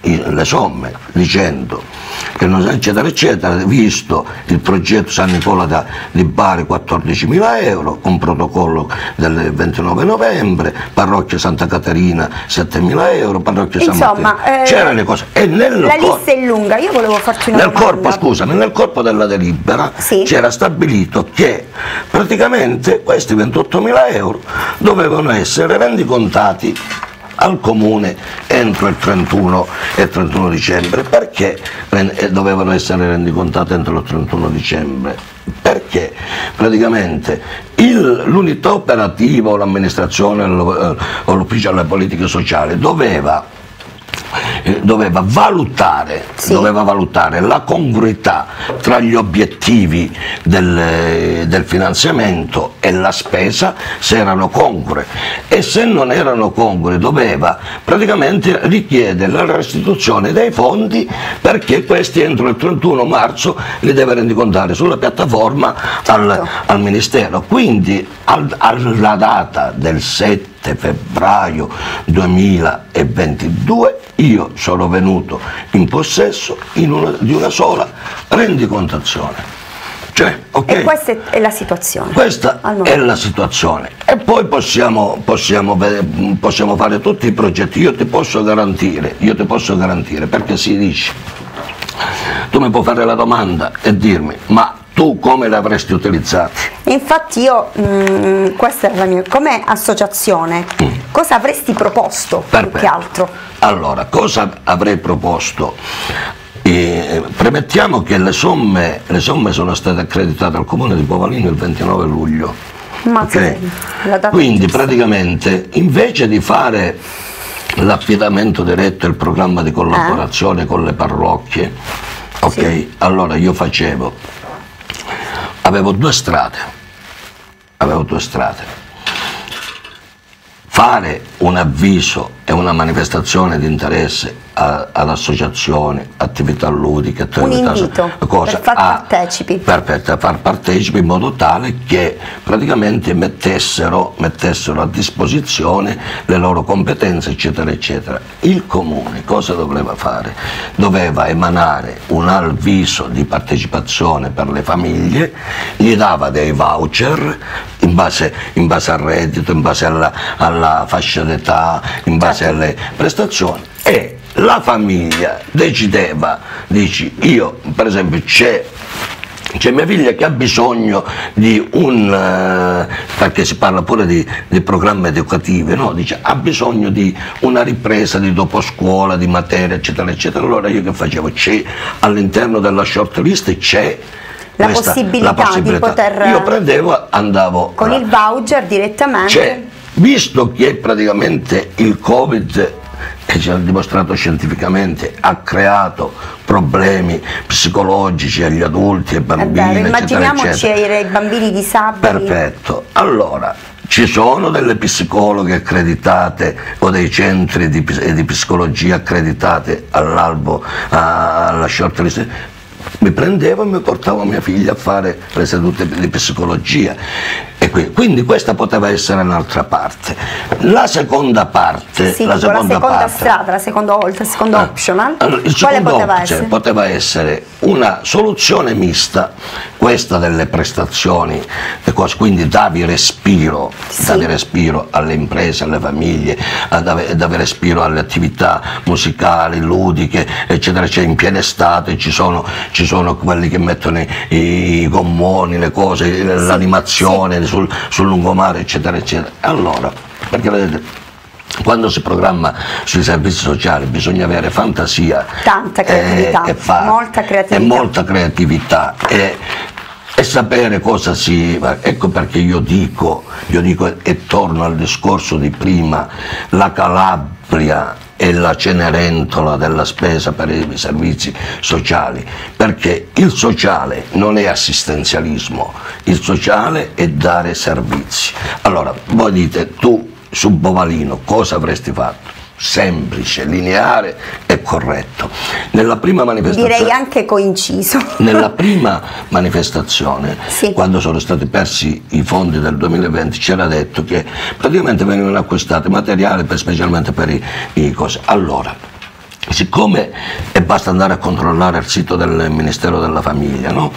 le somme dicendo che non eccetera eccetera visto il progetto San Nicola da, di Bari 14.000 euro con protocollo del 29 novembre parrocchia Santa Caterina 7.000 euro parrocchia San Martino. eh, c'erano le cose. E nel la lista è lunga io volevo farci una nel corpo, scusami, nel corpo della delibera sì. c'era stabilito che praticamente questi 28.000 euro dovevano essere rendicontati al comune entro il 31, il 31 dicembre. Perché eh, dovevano essere rendicontate entro il 31 dicembre? Perché praticamente l'unità operativa o l'amministrazione o l'ufficio alle politiche sociali doveva eh, doveva valutare, sì. doveva valutare, la congruità tra gli obiettivi del, del, finanziamento e la spesa se erano congrue e se non erano congrue doveva praticamente richiedere la restituzione dei fondi perché questi entro il 31 marzo li deve rendicontare sulla piattaforma al, certo. al Ministero. Quindi al, alla data del 7 febbraio 2022 io sono venuto in possesso in una, di una sola rendicontazione. Cioè, okay, e questa è la situazione. Questa è la situazione. E poi possiamo, possiamo, possiamo, fare tutti i progetti. Io ti posso garantire, io ti posso garantire, perché si dice, tu mi puoi fare la domanda e dirmi, ma tu come li avresti utilizzati? Infatti io, mh, mm, questa è la mia, come associazione, mm. cosa avresti proposto Perfetto. più che altro? Allora, cosa avrei proposto? Eh, premettiamo che le somme, le somme, sono state accreditate al comune di Povalino il 29 luglio. Okay? Quindi praticamente invece di fare l'affidamento diretto e il programma di collaborazione eh? con le parrocchie, ok? Sì. Allora io facevo avevo due strade, avevo due strade. fare un avviso e una manifestazione di interesse a, ad associazioni, attività ludiche, attività un invito cosa, per far a, partecipi. Per, per, far partecipi in modo tale che praticamente mettessero, mettessero, a disposizione le loro competenze eccetera eccetera. Il comune cosa doveva fare? Doveva emanare un avviso di partecipazione per le famiglie, gli dava dei voucher in base, in base al reddito, in base alla, alla fascia d'età, in base certo. alle prestazioni e la famiglia decideva, dici io per esempio c'è c'è mia figlia che ha bisogno di un, uh, perché si parla pure di, di programmi educativi, no? Dice, ha bisogno di una ripresa di dopo scuola, di materia, eccetera, eccetera. Allora io che facevo? C'è all'interno della short list c'è la, questa, possibilità, la possibilità, di poter... Io prendevo, andavo... Con il voucher direttamente? Cioè, visto che praticamente il Covid e ci ha dimostrato scientificamente, ha creato problemi psicologici agli adulti e ai bambini. Vero, immaginiamoci eccetera. ai bambini disabili. Perfetto. Allora, ci sono delle psicologhe accreditate o dei centri di, di psicologia accreditate all'albo, alla short list mi prendevo e mi portavo mia figlia a fare le sedute di psicologia. E quindi, quindi questa poteva essere un'altra parte. La seconda parte, sì, la seconda, la seconda parte, strada, la seconda volta, il secondo ah, optional, allora, il quale poteva option essere? poteva essere una soluzione mista, questa delle prestazioni, quindi davi respiro, sì. davi respiro alle imprese, alle famiglie, davi, davi respiro alle attività musicali, ludiche, eccetera, eccetera. In piena estate ci sono, ci sono quelli che mettono i, i gommoni, le cose, l'animazione sì. sul, sul lungomare, eccetera, eccetera. Allora, perché vedete, quando si programma sui servizi sociali bisogna avere fantasia tanta creatività, e, e fare, molta creatività, e, molta creatività e, e, sapere cosa si ecco perché io dico, io dico e torno al discorso di prima la Calabria è la cenerentola della spesa per i servizi sociali, perché il sociale non è assistenzialismo, il sociale è dare servizi. Allora, voi dite, tu su Bovalino cosa avresti fatto? Semplice, lineare e corretto. Nella prima manifestazione, Direi anche coinciso. [laughs] Nella prima manifestazione, sì. quando sono stati persi i fondi del 2020, c'era detto che praticamente venivano acquistati materiali per, specialmente per i, i cose. Allora, siccome e basta andare a controllare il sito del Ministero della Famiglia, no?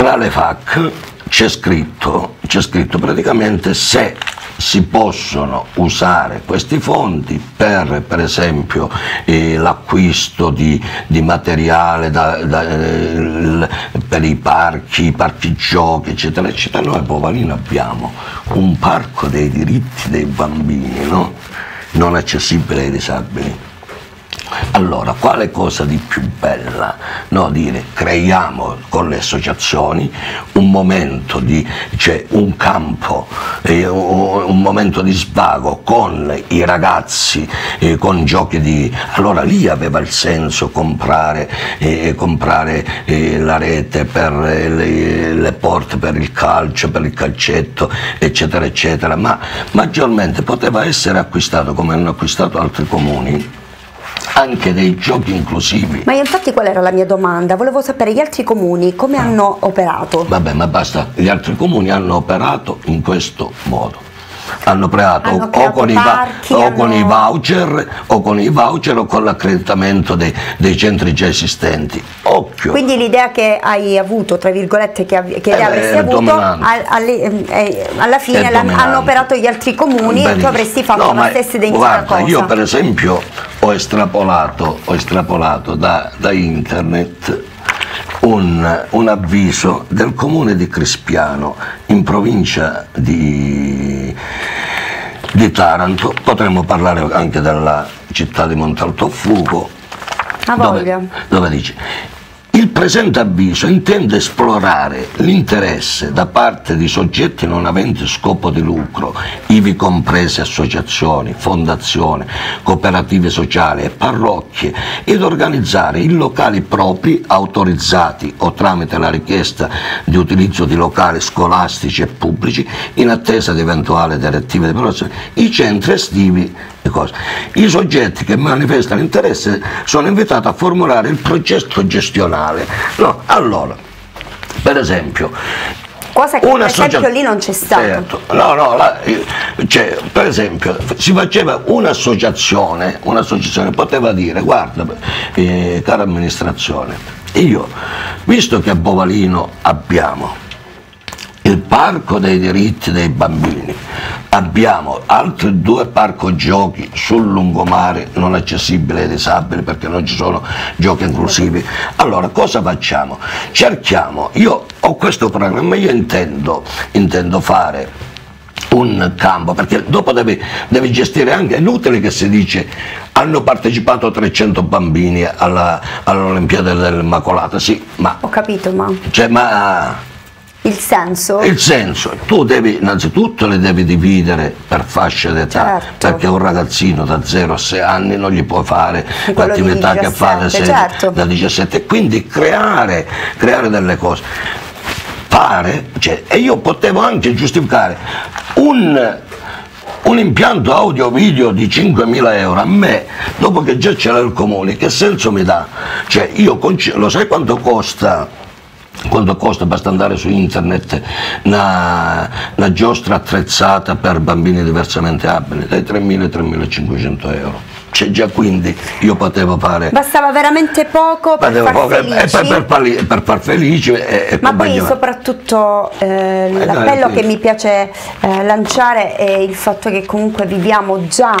tra le FAC c'è scritto, c'è scritto praticamente se si possono usare questi fondi per per esempio eh, l'acquisto di, di, materiale da, da, eh, per i parchi, i parchi giochi eccetera eccetera. Noi a Povalino abbiamo un parco dei diritti dei bambini no? non accessibile ai disabili allora, quale cosa di più bella? No, dire creiamo con le associazioni un momento di, cioè un campo, eh, un momento di svago con i ragazzi, eh, con giochi di... Allora lì aveva il senso comprare, eh, comprare la rete per le, le porte per il calcio, per il calcetto, eccetera, eccetera, ma maggiormente poteva essere acquistato come hanno acquistato altri comuni anche dei giochi inclusivi. Ma infatti qual era la mia domanda? Volevo sapere gli altri comuni come ah. hanno operato. Vabbè, ma basta, gli altri comuni hanno operato in questo modo hanno creato hanno o, con parchi, o, hanno... con i voucher o con i voucher o con l'accreditamento dei, dei, centri già esistenti. Occhio. Quindi l'idea che hai avuto, tra virgolette, che, che eh, avresti avuto, al, al, eh, alla fine hanno operato gli altri comuni Benissimo. e tu avresti fatto no, la stessa identica guarda. Io per esempio ho estrapolato, ho estrapolato da, da internet un, un, avviso del comune di Crispiano in provincia di, di Taranto, potremmo parlare anche della città di Montalto Fugo, dove, dove dice Il presente avviso intende esplorare l'interesse da parte di soggetti non aventi scopo di lucro, ivi comprese associazioni, fondazioni, cooperative sociali e parrocchie, ed organizzare in locali propri autorizzati o tramite la richiesta di utilizzo di locali scolastici e pubblici in attesa di eventuali direttive di protezione, i centri estivi i soggetti che manifestano interesse sono invitati a formulare il progetto gestionale. No, allora, per esempio, cosa che per esempio lì non c'è stato. Certo. No, no, la, cioè, per esempio si faceva un'associazione, un'associazione poteva dire guarda eh, cara amministrazione, io visto che a Bovalino abbiamo il parco dei diritti dei bambini. Abbiamo altri due parco giochi sul lungomare non accessibili ai disabili perché non ci sono giochi inclusivi. Allora cosa facciamo? Cerchiamo, io ho questo programma, io intendo, intendo fare un campo, perché dopo devi, devi, gestire anche, è inutile che si dice hanno partecipato 300 bambini all'Olimpiade dell'Immacolata, sì, ma... Ho capito, ma... Cioè, ma il senso? Il senso, tu devi, innanzitutto le devi dividere per fasce d'età, certo. perché un ragazzino da 0 a 6 anni non gli può fare l'attività che fa da, 6, certo. da 17, quindi creare, creare delle cose. Fare, cioè, e io potevo anche giustificare un un impianto audio video di 5.000 euro a me, dopo che già ce l'ha il comune, che senso mi dà? Cioè io lo sai quanto costa quanto costa, basta andare su internet, una, una giostra attrezzata per bambini diversamente abili, dai 3.000 ai 3.500 euro. Cioè già quindi io potevo fare... Bastava veramente poco per far poco, felici. E per, per, per, far felici. E, e Ma poi soprattutto eh, eh l'appello che mi piace eh, lanciare è il fatto che comunque viviamo già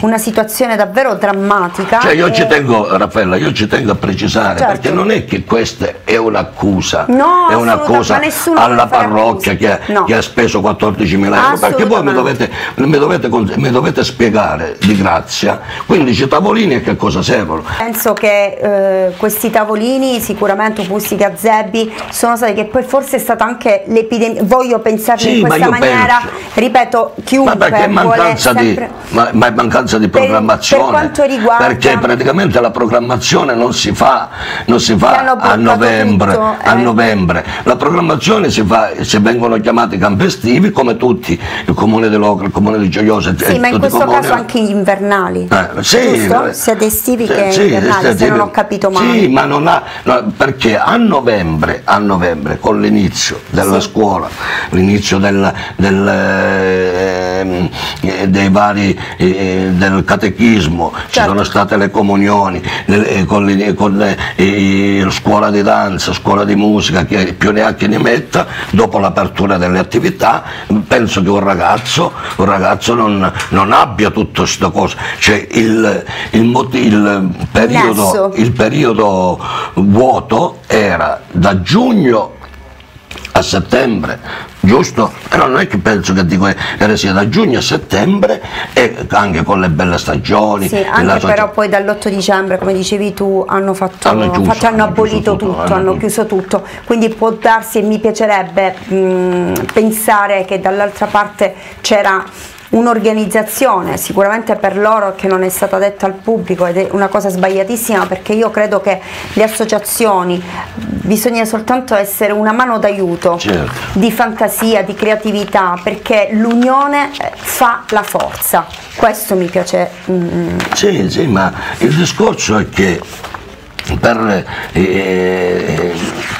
una situazione davvero drammatica. Cioè io ci tengo, Raffaella, io ci tengo a precisare, certo. perché non è che questa è un'accusa, no, è un'accusa alla parrocchia che, no. che, ha speso 14 mila euro, perché voi mi dovete, mi, dovete, mi dovete, spiegare di grazia 15 tavolini a che cosa servono. Penso che eh, questi tavolini, sicuramente opposti gazzebi, sono stati che poi forse è stata anche l'epidemia, voglio pensarli sì, in questa ma maniera, penso. ripeto, chiunque ma perché mancanza sempre... di, ma, ma mancanza mancanza di programmazione per, riguarda... perché praticamente la programmazione non si fa, non si fa a, novembre, tutto, eh. a novembre, la programmazione si fa se vengono chiamati campi estivi come tutti, il comune di Locra, il comune di Gioiosa. Sì, ma in questo comuni... caso anche gli invernali, eh, sì, giusto? sia ad estivi sì, che sì, invernali, estivi. se non ho capito male. Sì, ma non ha, no, perché a novembre, a novembre con l'inizio della sì. scuola, l'inizio del, del, eh, dei vari eh, del catechismo, certo. ci sono state le comunioni, le, con, le, con le, eh, scuola di danza, scuola di musica, che più ne ha che ne metta, dopo l'apertura delle attività, penso che un ragazzo, un ragazzo non, non abbia tutto questo cosa, cioè il, il, il, periodo, il periodo vuoto era da giugno a settembre, giusto? Però non è che penso che dico era sia da giugno a settembre e anche con le belle stagioni. Sì, anche però poi dall'8 dicembre, come dicevi tu, hanno, fatto, hanno, chiuso, infatti hanno, hanno abolito tutto, tutto, hanno chiuso tutto, quindi può darsi e mi piacerebbe mh, pensare che dall'altra parte c'era un'organizzazione sicuramente per loro che non è stata detta al pubblico ed è una cosa sbagliatissima perché io credo che le associazioni bisogna soltanto essere una mano d'aiuto certo. di fantasia, di creatività perché l'unione eh, fa la forza questo mi piace mm. sì sì ma il discorso è che per eh, eh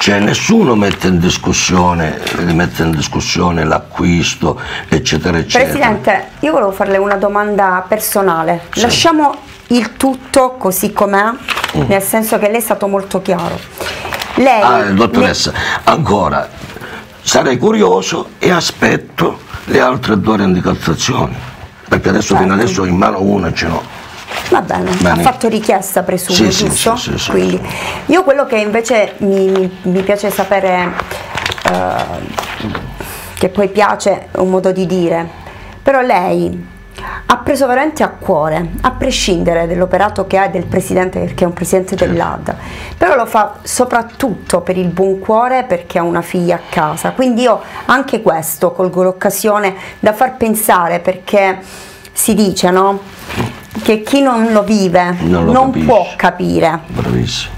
cioè nessuno mette in discussione, mette in discussione l'acquisto, eccetera, eccetera. Presidente, io volevo farle una domanda personale. Sì. Lasciamo il tutto così com'è, mm. nel senso che lei è stato molto chiaro. Lei, ah, dottoressa, ne... ancora, sarei curioso e aspetto le altre due rendicontazioni, perché adesso certo. fino adesso in mano una ce l'ho. Va bene, bene, ha fatto richiesta presumo, sì, giusto? Sì, sì, Quindi, io quello che invece mi, mi, mi piace sapere, eh, che poi piace un modo di dire, però lei ha preso veramente a cuore, a prescindere dall'operato che ha del presidente, perché è un presidente certo. dell'ADA, però lo fa soprattutto per il buon cuore perché ha una figlia a casa. Quindi io anche questo colgo l'occasione da far pensare perché si dice no? Che chi non lo vive non, lo non può capire. Bravissimo.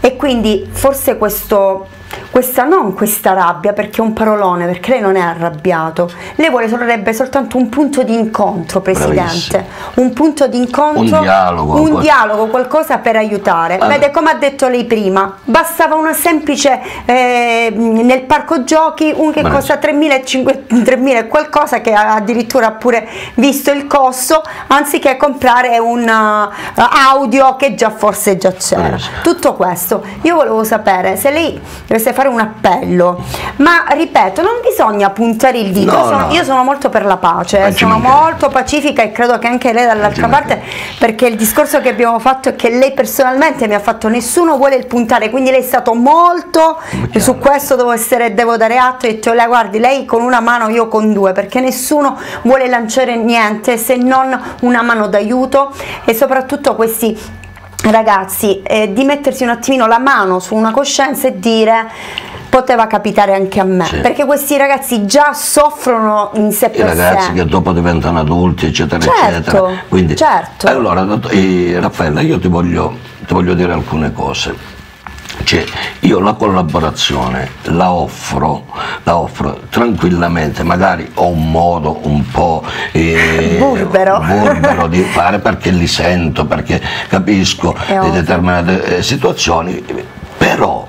E quindi forse questo questa non questa rabbia perché è un parolone, perché lei non è arrabbiato, lei vuole vorrebbe soltanto un punto di incontro, Presidente, Bravissimo. un punto di incontro, un dialogo, un dialogo qualcosa per aiutare. Ah. Vede, come ha detto lei prima, bastava una semplice eh, nel parco giochi, un che costa 3.000 e qualcosa che ha addirittura pure visto il costo, anziché comprare un uh, audio che già forse già c'era. Tutto questo, io volevo sapere se lei dovesse fare un appello, ma ripeto, non bisogna puntare il dito, no, sono, no. io sono molto per la pace, eh, sono molto pacifica e credo che anche lei dall'altra parte, perché il discorso che abbiamo fatto è che lei personalmente mi ha fatto nessuno vuole il puntare, quindi lei è stato molto, su questo devo, essere, devo dare atto e detto, lei guardi, lei con una mano, io con due, perché nessuno vuole lanciare niente se non una mano d'aiuto. E soprattutto questi ragazzi eh, di mettersi un attimino la mano su una coscienza e dire poteva capitare anche a me, sì. perché questi ragazzi già soffrono in sé per sé. I ragazzi che dopo diventano adulti, eccetera, certo, eccetera. Quindi, certo. Allora, eh, Raffaella, io ti voglio, ti voglio dire alcune cose. Cioè, io la collaborazione la offro, la offro tranquillamente, magari ho un modo un po' eh, burbero. burbero di [laughs] fare perché li sento, perché capisco di determinate eh, situazioni, però,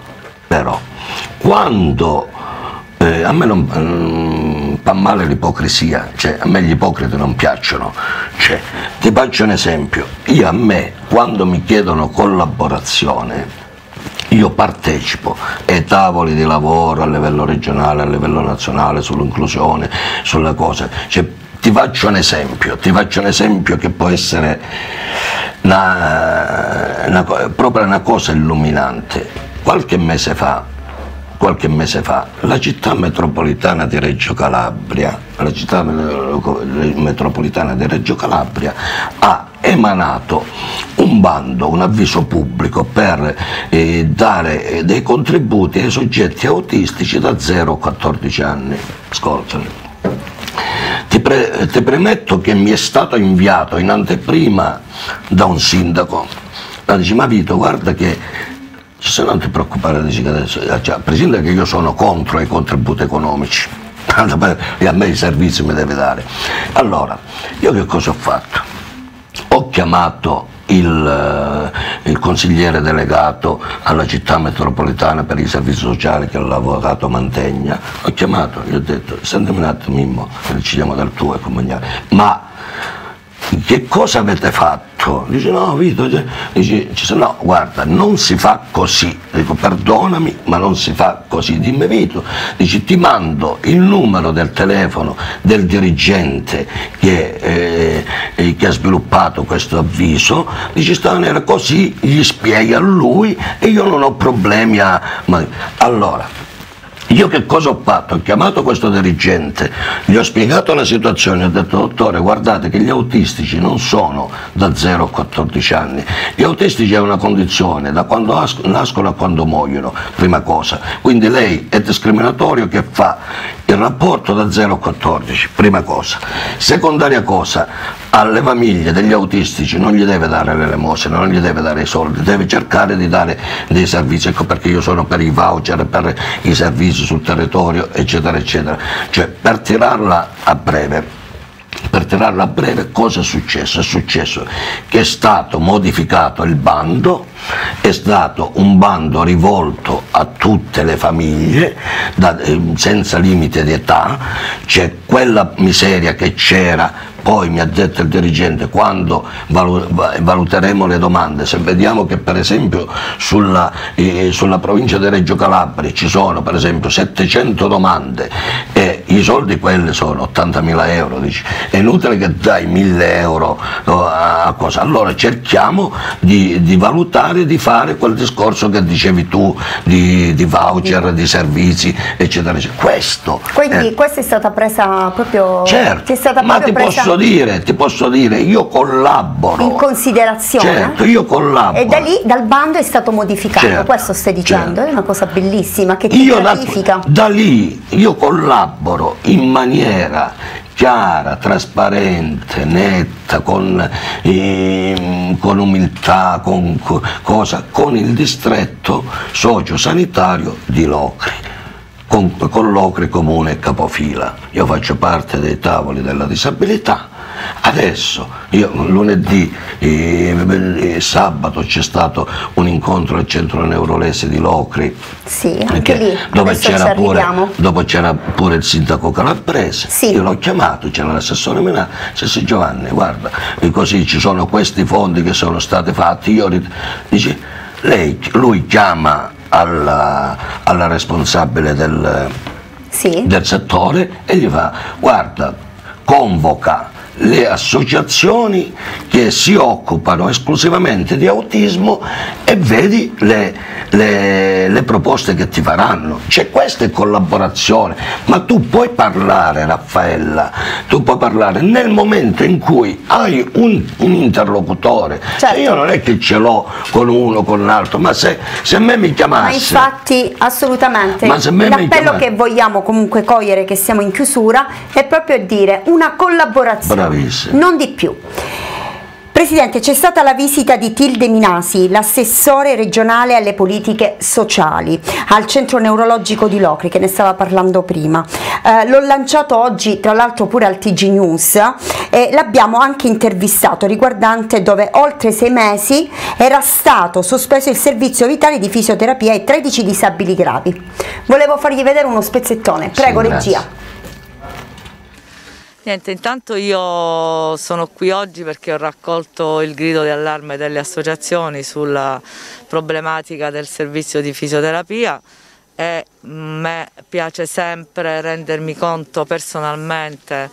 però quando eh, a me non mm, fa male l'ipocrisia, cioè a me gli ipocriti non piacciono. Cioè, ti faccio un esempio, io a me quando mi chiedono collaborazione io partecipo ai tavoli di lavoro a livello regionale, a livello nazionale, sull'inclusione, sulle cose. Cioè, ti faccio un esempio, ti faccio un esempio che può essere una, una, proprio una cosa illuminante. Qualche mese fa qualche mese fa, la città metropolitana di Reggio Calabria, la città metropolitana di Reggio Calabria ha emanato un bando, un avviso pubblico per eh, dare dei contributi ai soggetti autistici da 0 a 14 anni. Ascoltami. Ti, pre, ti premetto che mi è stato inviato in anteprima da un sindaco, dice ma Vito guarda che se non ti preoccupare di adesso, eh, cioè, prescindere che io sono contro i contributi economici, [laughs] e a me i servizi mi deve dare. Allora, io che cosa ho fatto? Ho chiamato il, eh, il, consigliere delegato alla città metropolitana per i servizi sociali che è l'avvocato Mantegna, ho chiamato, gli ho detto, sentimi un attimo Mimmo, decidiamo del tuo e comuniare, ma che cosa avete fatto? Dice no Vito, dice, dice no guarda non si fa così, dico perdonami ma non si fa così, dimmi Vito, dice ti mando il numero del telefono del dirigente che, eh, eh che ha sviluppato questo avviso, dice sta era così, gli spiega a lui e io non ho problemi a... Allora, io che cosa ho fatto? Ho chiamato questo dirigente, gli ho spiegato la situazione, ho detto dottore guardate che gli autistici non sono da 0 a 14 anni, gli autistici è una condizione da quando nascono a quando muoiono, prima cosa, quindi lei è discriminatorio che fa il rapporto da 0 a 14, prima cosa. Secondaria cosa, alle famiglie degli autistici non gli deve dare l'elemosina, non gli deve dare i soldi, deve cercare di dare dei servizi, ecco perché io sono per i voucher, per i servizi sul territorio, eccetera, eccetera. Cioè, per tirarla a breve, per tirarla a breve, cosa è successo? È successo che è stato modificato il bando, è stato un bando rivolto a tutte le famiglie, da, eh, senza limite di età, c'è quella miseria che c'era poi mi ha detto il dirigente, quando valuteremo le domande, se vediamo che per esempio sulla, eh, sulla provincia di Reggio Calabria ci sono per esempio 700 domande e i soldi quelli sono 80.000 euro, dici, è inutile che dai 1.000 euro a cosa. Allora cerchiamo di, di valutare, di fare quel discorso che dicevi tu di, di voucher, di servizi, eccetera, eccetera. Questo. Quindi è... questa è stata presa proprio... Certo, ma ti, presa... posso dire, ti posso dire, io collaboro. In considerazione? Certo, io collaboro. E da lì, dal bando è stato modificato, certo, questo stai dicendo, certo. è una cosa bellissima che ti io Da, da lì io collaboro in maniera chiara, trasparente, netta, con, eh, con umiltà, con, cosa, con il distretto sociosanitario di Locri. Con, Locri comune capofila. Io faccio parte dei tavoli della disabilità. Adesso, io lunedì e, sabato c'è stato un incontro al centro neurolese di Locri, sì, lì, dove, c'era pure, pure il sindaco calabrese, sì. io l'ho chiamato, c'era l'assessore Menà, disse Giovanni guarda, così ci sono questi fondi che sono stati fatti, io dice, lei, lui chiama alla, alla responsabile del, sì. del settore e gli fa guarda convoca le associazioni che si occupano esclusivamente di autismo e vedi le, le, le proposte che ti faranno. C'è questa collaborazione, ma tu puoi parlare Raffaella, tu puoi parlare nel momento in cui hai un, un interlocutore. Certo. Io non è che ce l'ho con uno o con l'altro, ma se, se a me mi chiamasse... Ma infatti assolutamente, l'appello che vogliamo comunque cogliere che siamo in chiusura è proprio dire una collaborazione Bravissimo. Non di più. Presidente, c'è stata la visita di Tilde Minasi, l'assessore regionale alle politiche sociali, al centro neurologico di Locri, che ne stava parlando prima. Eh, l'ho lanciato oggi, tra l'altro pure al TG News, e l'abbiamo anche intervistato riguardante dove oltre sei mesi era stato sospeso il servizio vitale di fisioterapia ai 13 disabili gravi. Volevo fargli vedere uno spezzettone, prego sì, regia. Niente, intanto io sono qui oggi perché ho raccolto il grido di allarme delle associazioni sulla problematica del servizio di fisioterapia e me piace sempre rendermi conto personalmente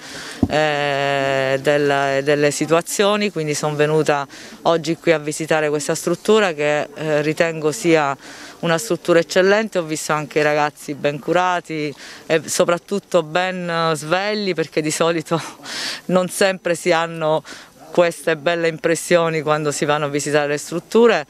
eh, delle, delle, situazioni, quindi sono venuta oggi qui a visitare questa struttura che eh, ritengo sia una struttura eccellente, ho visto anche i ragazzi ben curati e soprattutto ben svegli perché di solito [laughs] non sempre si hanno queste belle impressioni quando si vanno a visitare le strutture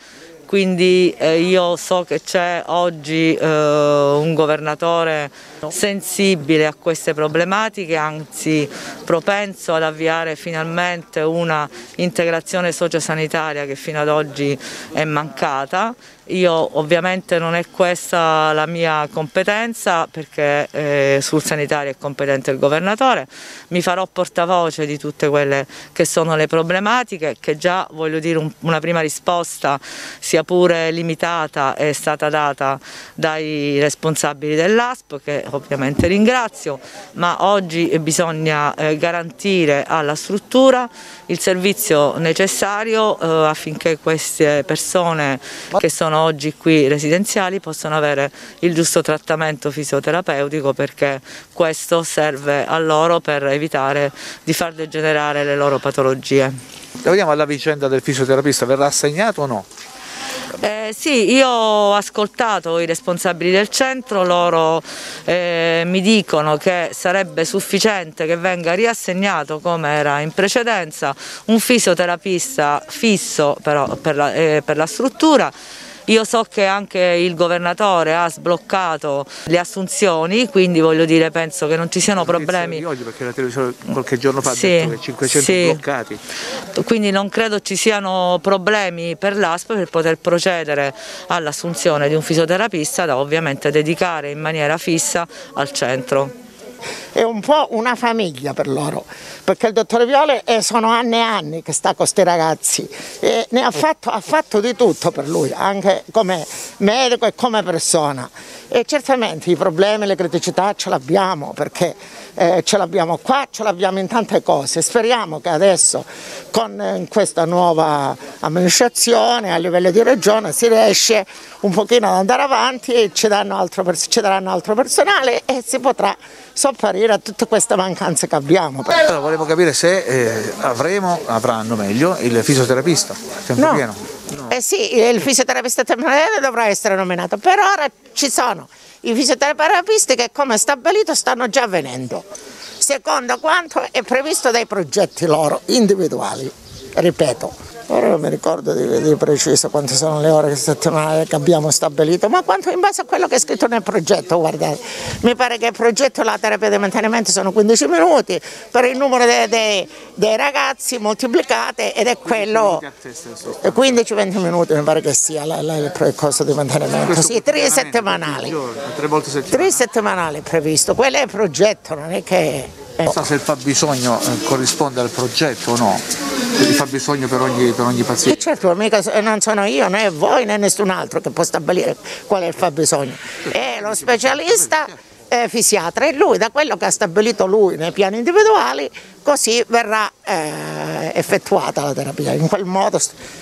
quindi eh, io so che c'è oggi eh, un governatore sensibile a queste problematiche, anzi propenso ad avviare finalmente una integrazione sociosanitaria che fino ad oggi è mancata. Io ovviamente non è questa la mia competenza perché eh, sul sanitario è competente il governatore, mi farò portavoce di tutte quelle che sono le problematiche che già voglio dire un, una prima risposta sia pure limitata è stata data dai responsabili dell'ASP che ovviamente ringrazio, ma oggi bisogna eh, garantire alla struttura il servizio necessario eh, affinché queste persone che sono oggi qui residenziali possano avere il giusto trattamento fisioterapeutico perché questo serve a loro per evitare di far degenerare le loro patologie. Vediamo alla vicenda del fisioterapista, verrà assegnato o no? Eh, sì, io ho ascoltato i responsabili del centro, loro eh, mi dicono che sarebbe sufficiente che venga riassegnato come era in precedenza un fisioterapista fisso però per la, eh, per la struttura io so che anche il governatore ha sbloccato le assunzioni, quindi voglio dire, penso che non ci siano problemi. Oggi perché la televisione qualche giorno fa sì, ha detto che 500 sì. bloccati. Quindi non credo ci siano problemi per l'ASP per poter procedere all'assunzione di un fisioterapista da ovviamente dedicare in maniera fissa al centro è un po' una famiglia per loro, perché il dottore Viole eh, sono anni e anni che sta con questi ragazzi e ne ha fatto, ha fatto di tutto per lui, anche come medico e come persona. E certamente i problemi, le criticità ce l'abbiamo perché eh, ce l'abbiamo qua, ce l'abbiamo in tante cose. Speriamo che adesso con eh, questa nuova amministrazione a livello di regione si riesce un pochino ad andare avanti e ci, altro, ci daranno altro personale e si potrà sopperire a tutte queste mancanze che abbiamo. Allora, volevo capire se eh, avremo, avranno meglio, il fisioterapista, tempo no. pieno. Eh sì, il fisioterapista temporaneo dovrà essere nominato, per ora ci sono i fisioterapisti che come stabilito stanno già venendo, secondo quanto è previsto dai progetti loro individuali, ripeto. Ora non mi ricordo di, di, preciso quante sono le ore settimanali che abbiamo stabilito, ma quanto in base a quello che è scritto nel progetto, guardate. Mi pare che il progetto la terapia di mantenimento sono 15 minuti, per il numero dei, dei, dei ragazzi moltiplicate ed è quello 15-20 minuti mi pare che sia la, la, il costo di mantenimento. Sì, tre settimanali. Tre volte settimanali. Tre settimanali previsto, quello è il progetto, non è che... Non so se il fabbisogno eh, corrisponde al progetto o no, il fabbisogno per ogni, per ogni paziente. E certo, mica non sono io, né voi né nessun altro che può stabilire qual è il fabbisogno. È lo specialista eh, fisiatra e lui da quello che ha stabilito lui nei piani individuali così verrà eh, effettuata la terapia, in quel modo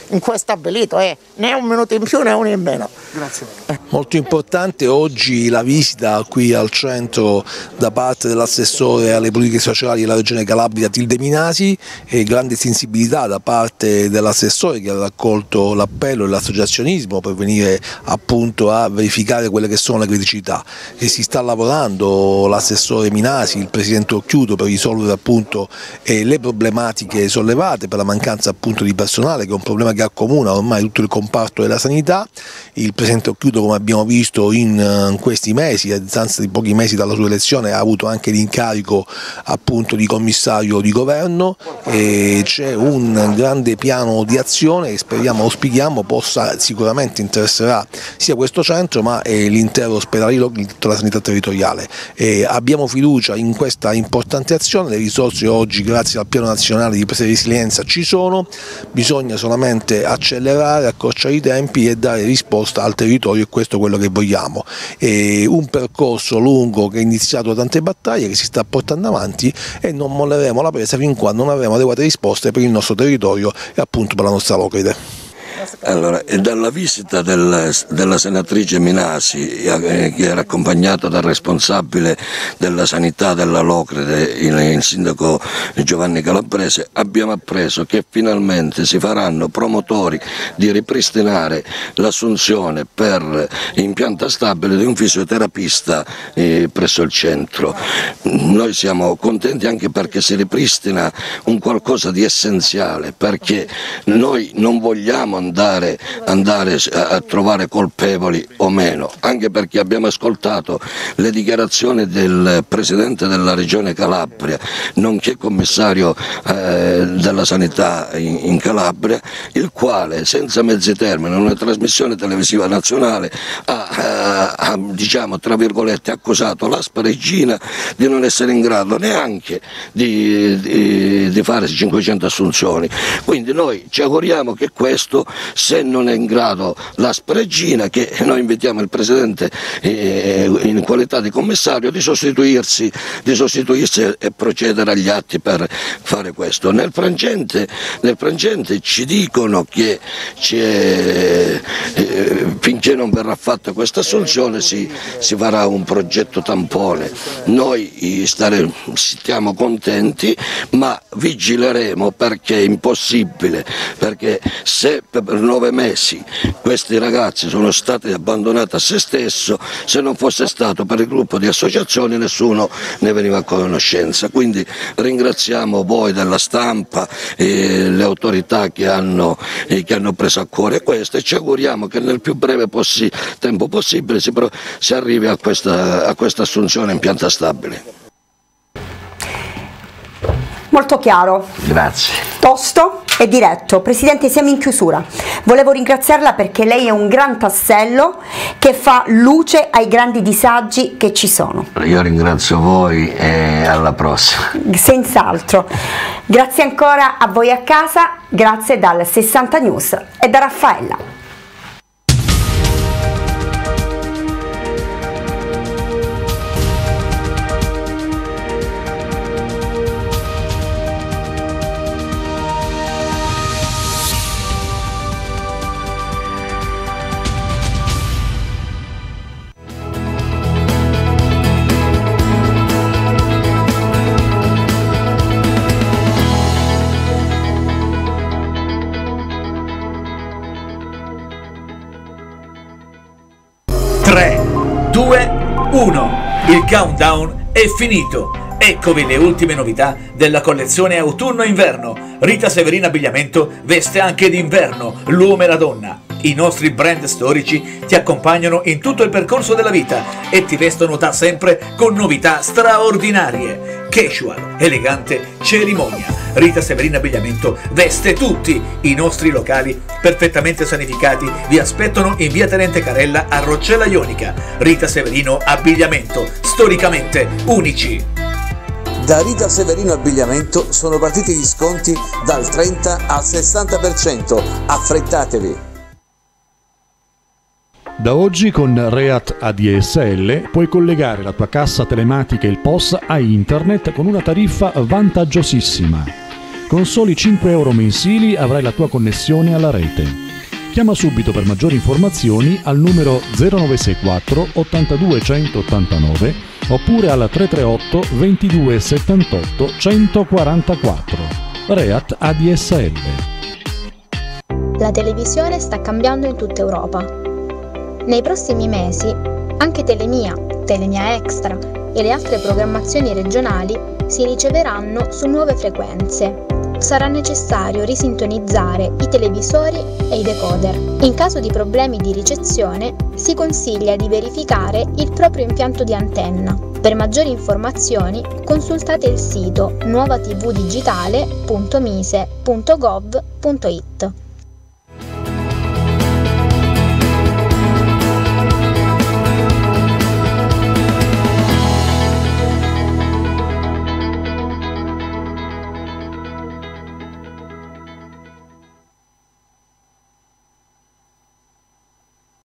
in cui è stabilito, eh, né un minuto in più né uno in meno. Grazie. Molto importante oggi la visita qui al centro da parte dell'assessore alle politiche sociali della regione Calabria Tilde Minasi e grande sensibilità da parte dell'assessore che ha raccolto l'appello dell'associazionismo per venire appunto a verificare quelle che sono le criticità e si sta lavorando l'assessore Minasi, il presidente Occhiuto per risolvere appunto eh, le problematiche sollevate per la mancanza appunto di personale che è un problema che accomuna ormai tutto il comparto della sanità, il Presidente Occhiuto come abbiamo visto in, eh, questi mesi, a distanza di pochi mesi dalla sua elezione ha avuto anche l'incarico appunto di commissario di governo e c'è un grande piano di azione che speriamo, auspichiamo possa sicuramente interesserà sia questo centro ma eh, l'intero ospedale di tutta la sanità territoriale. E abbiamo fiducia in questa importante azione, le risorse oggi grazie al piano nazionale di presa di resilienza ci sono, bisogna solamente accelerare, accorciare i tempi e dare risposta al territorio e questo è quello che vogliamo. È un percorso lungo che è iniziato da tante battaglie, che si sta portando avanti e non molleremo la presa fin quando non avremo adeguate risposte per il nostro territorio e appunto per la nostra Locride. Allora, dalla visita del, della senatrice Minasi, eh, che era accompagnata dal responsabile della sanità della Locrede, il, il sindaco Giovanni Calabrese, abbiamo appreso che finalmente si faranno promotori di ripristinare l'assunzione per impianta stabile di un fisioterapista eh, presso il centro. Noi siamo contenti anche perché si ripristina un qualcosa di essenziale, perché noi non vogliamo andare andare, andare a trovare colpevoli o meno, anche perché abbiamo ascoltato le dichiarazioni del Presidente della Regione Calabria, nonché commissario eh, della sanità in, in, Calabria, il quale senza mezzi termini, in una trasmissione televisiva nazionale, ha, ha, ha diciamo, tra virgolette, accusato l'Aspa Regina di non essere in grado neanche di, di, di fare 500 assunzioni. Quindi noi ci auguriamo che questo se non è in grado la Spregina, che noi invitiamo il Presidente eh, in qualità di commissario di sostituirsi, di sostituirsi, e procedere agli atti per fare questo. Nel frangente, nel frangente ci dicono che eh, finché non verrà fatta questa assunzione si, si, farà un progetto tampone. Noi stare, stiamo contenti ma vigileremo perché è impossibile, perché se per nove mesi questi ragazzi sono stati abbandonati a se stesso, se non fosse stato per il gruppo di associazioni nessuno ne veniva a conoscenza. Quindi ringraziamo voi della stampa e le autorità che hanno, che hanno preso a cuore questo e ci auguriamo che nel più breve possi tempo possibile si, si arrivi a questa, a questa assunzione in pianta stabile. Molto chiaro. Grazie. Tosto e diretto. Presidente, siamo in chiusura. Volevo ringraziarla perché lei è un gran tassello che fa luce ai grandi disagi che ci sono. Io ringrazio voi e alla prossima. Senz'altro. Grazie ancora a voi a casa, grazie dal 60 News e da Raffaella. Il countdown è finito. Eccovi le ultime novità della collezione autunno-inverno. Rita Severina Abbigliamento veste anche d'inverno l'uomo e la donna. I nostri brand storici ti accompagnano in tutto il percorso della vita e ti vestono da sempre con novità straordinarie. Casual, elegante, cerimonia. Rita Severina Abbigliamento veste tutti. I nostri locali perfettamente sanificati vi aspettano in via Tenente Carella a Roccella Ionica. Rita Severino Abbigliamento, storicamente unici. Da Rita Severino Abbigliamento sono partiti gli sconti dal 30 al 60%. Affrettatevi! Da oggi con Reat ADSL puoi collegare la tua cassa telematica e il POS a internet con una tariffa vantaggiosissima. Con soli 5 euro mensili avrai la tua connessione alla rete. Chiama subito per maggiori informazioni al numero 0964 82 189 oppure al 338 22 78 144. Reat ADSL. La televisione sta cambiando in tutta Europa nei prossimi mesi anche Telemia, Telemia Extra e le altre programmazioni regionali si riceveranno su nuove frequenze. Sarà necessario risintonizzare i televisori e i decoder. In caso di problemi di ricezione si consiglia di verificare il proprio impianto di antenna. Per maggiori informazioni consultate il sito nuovatvdigitale.mise.gov.it.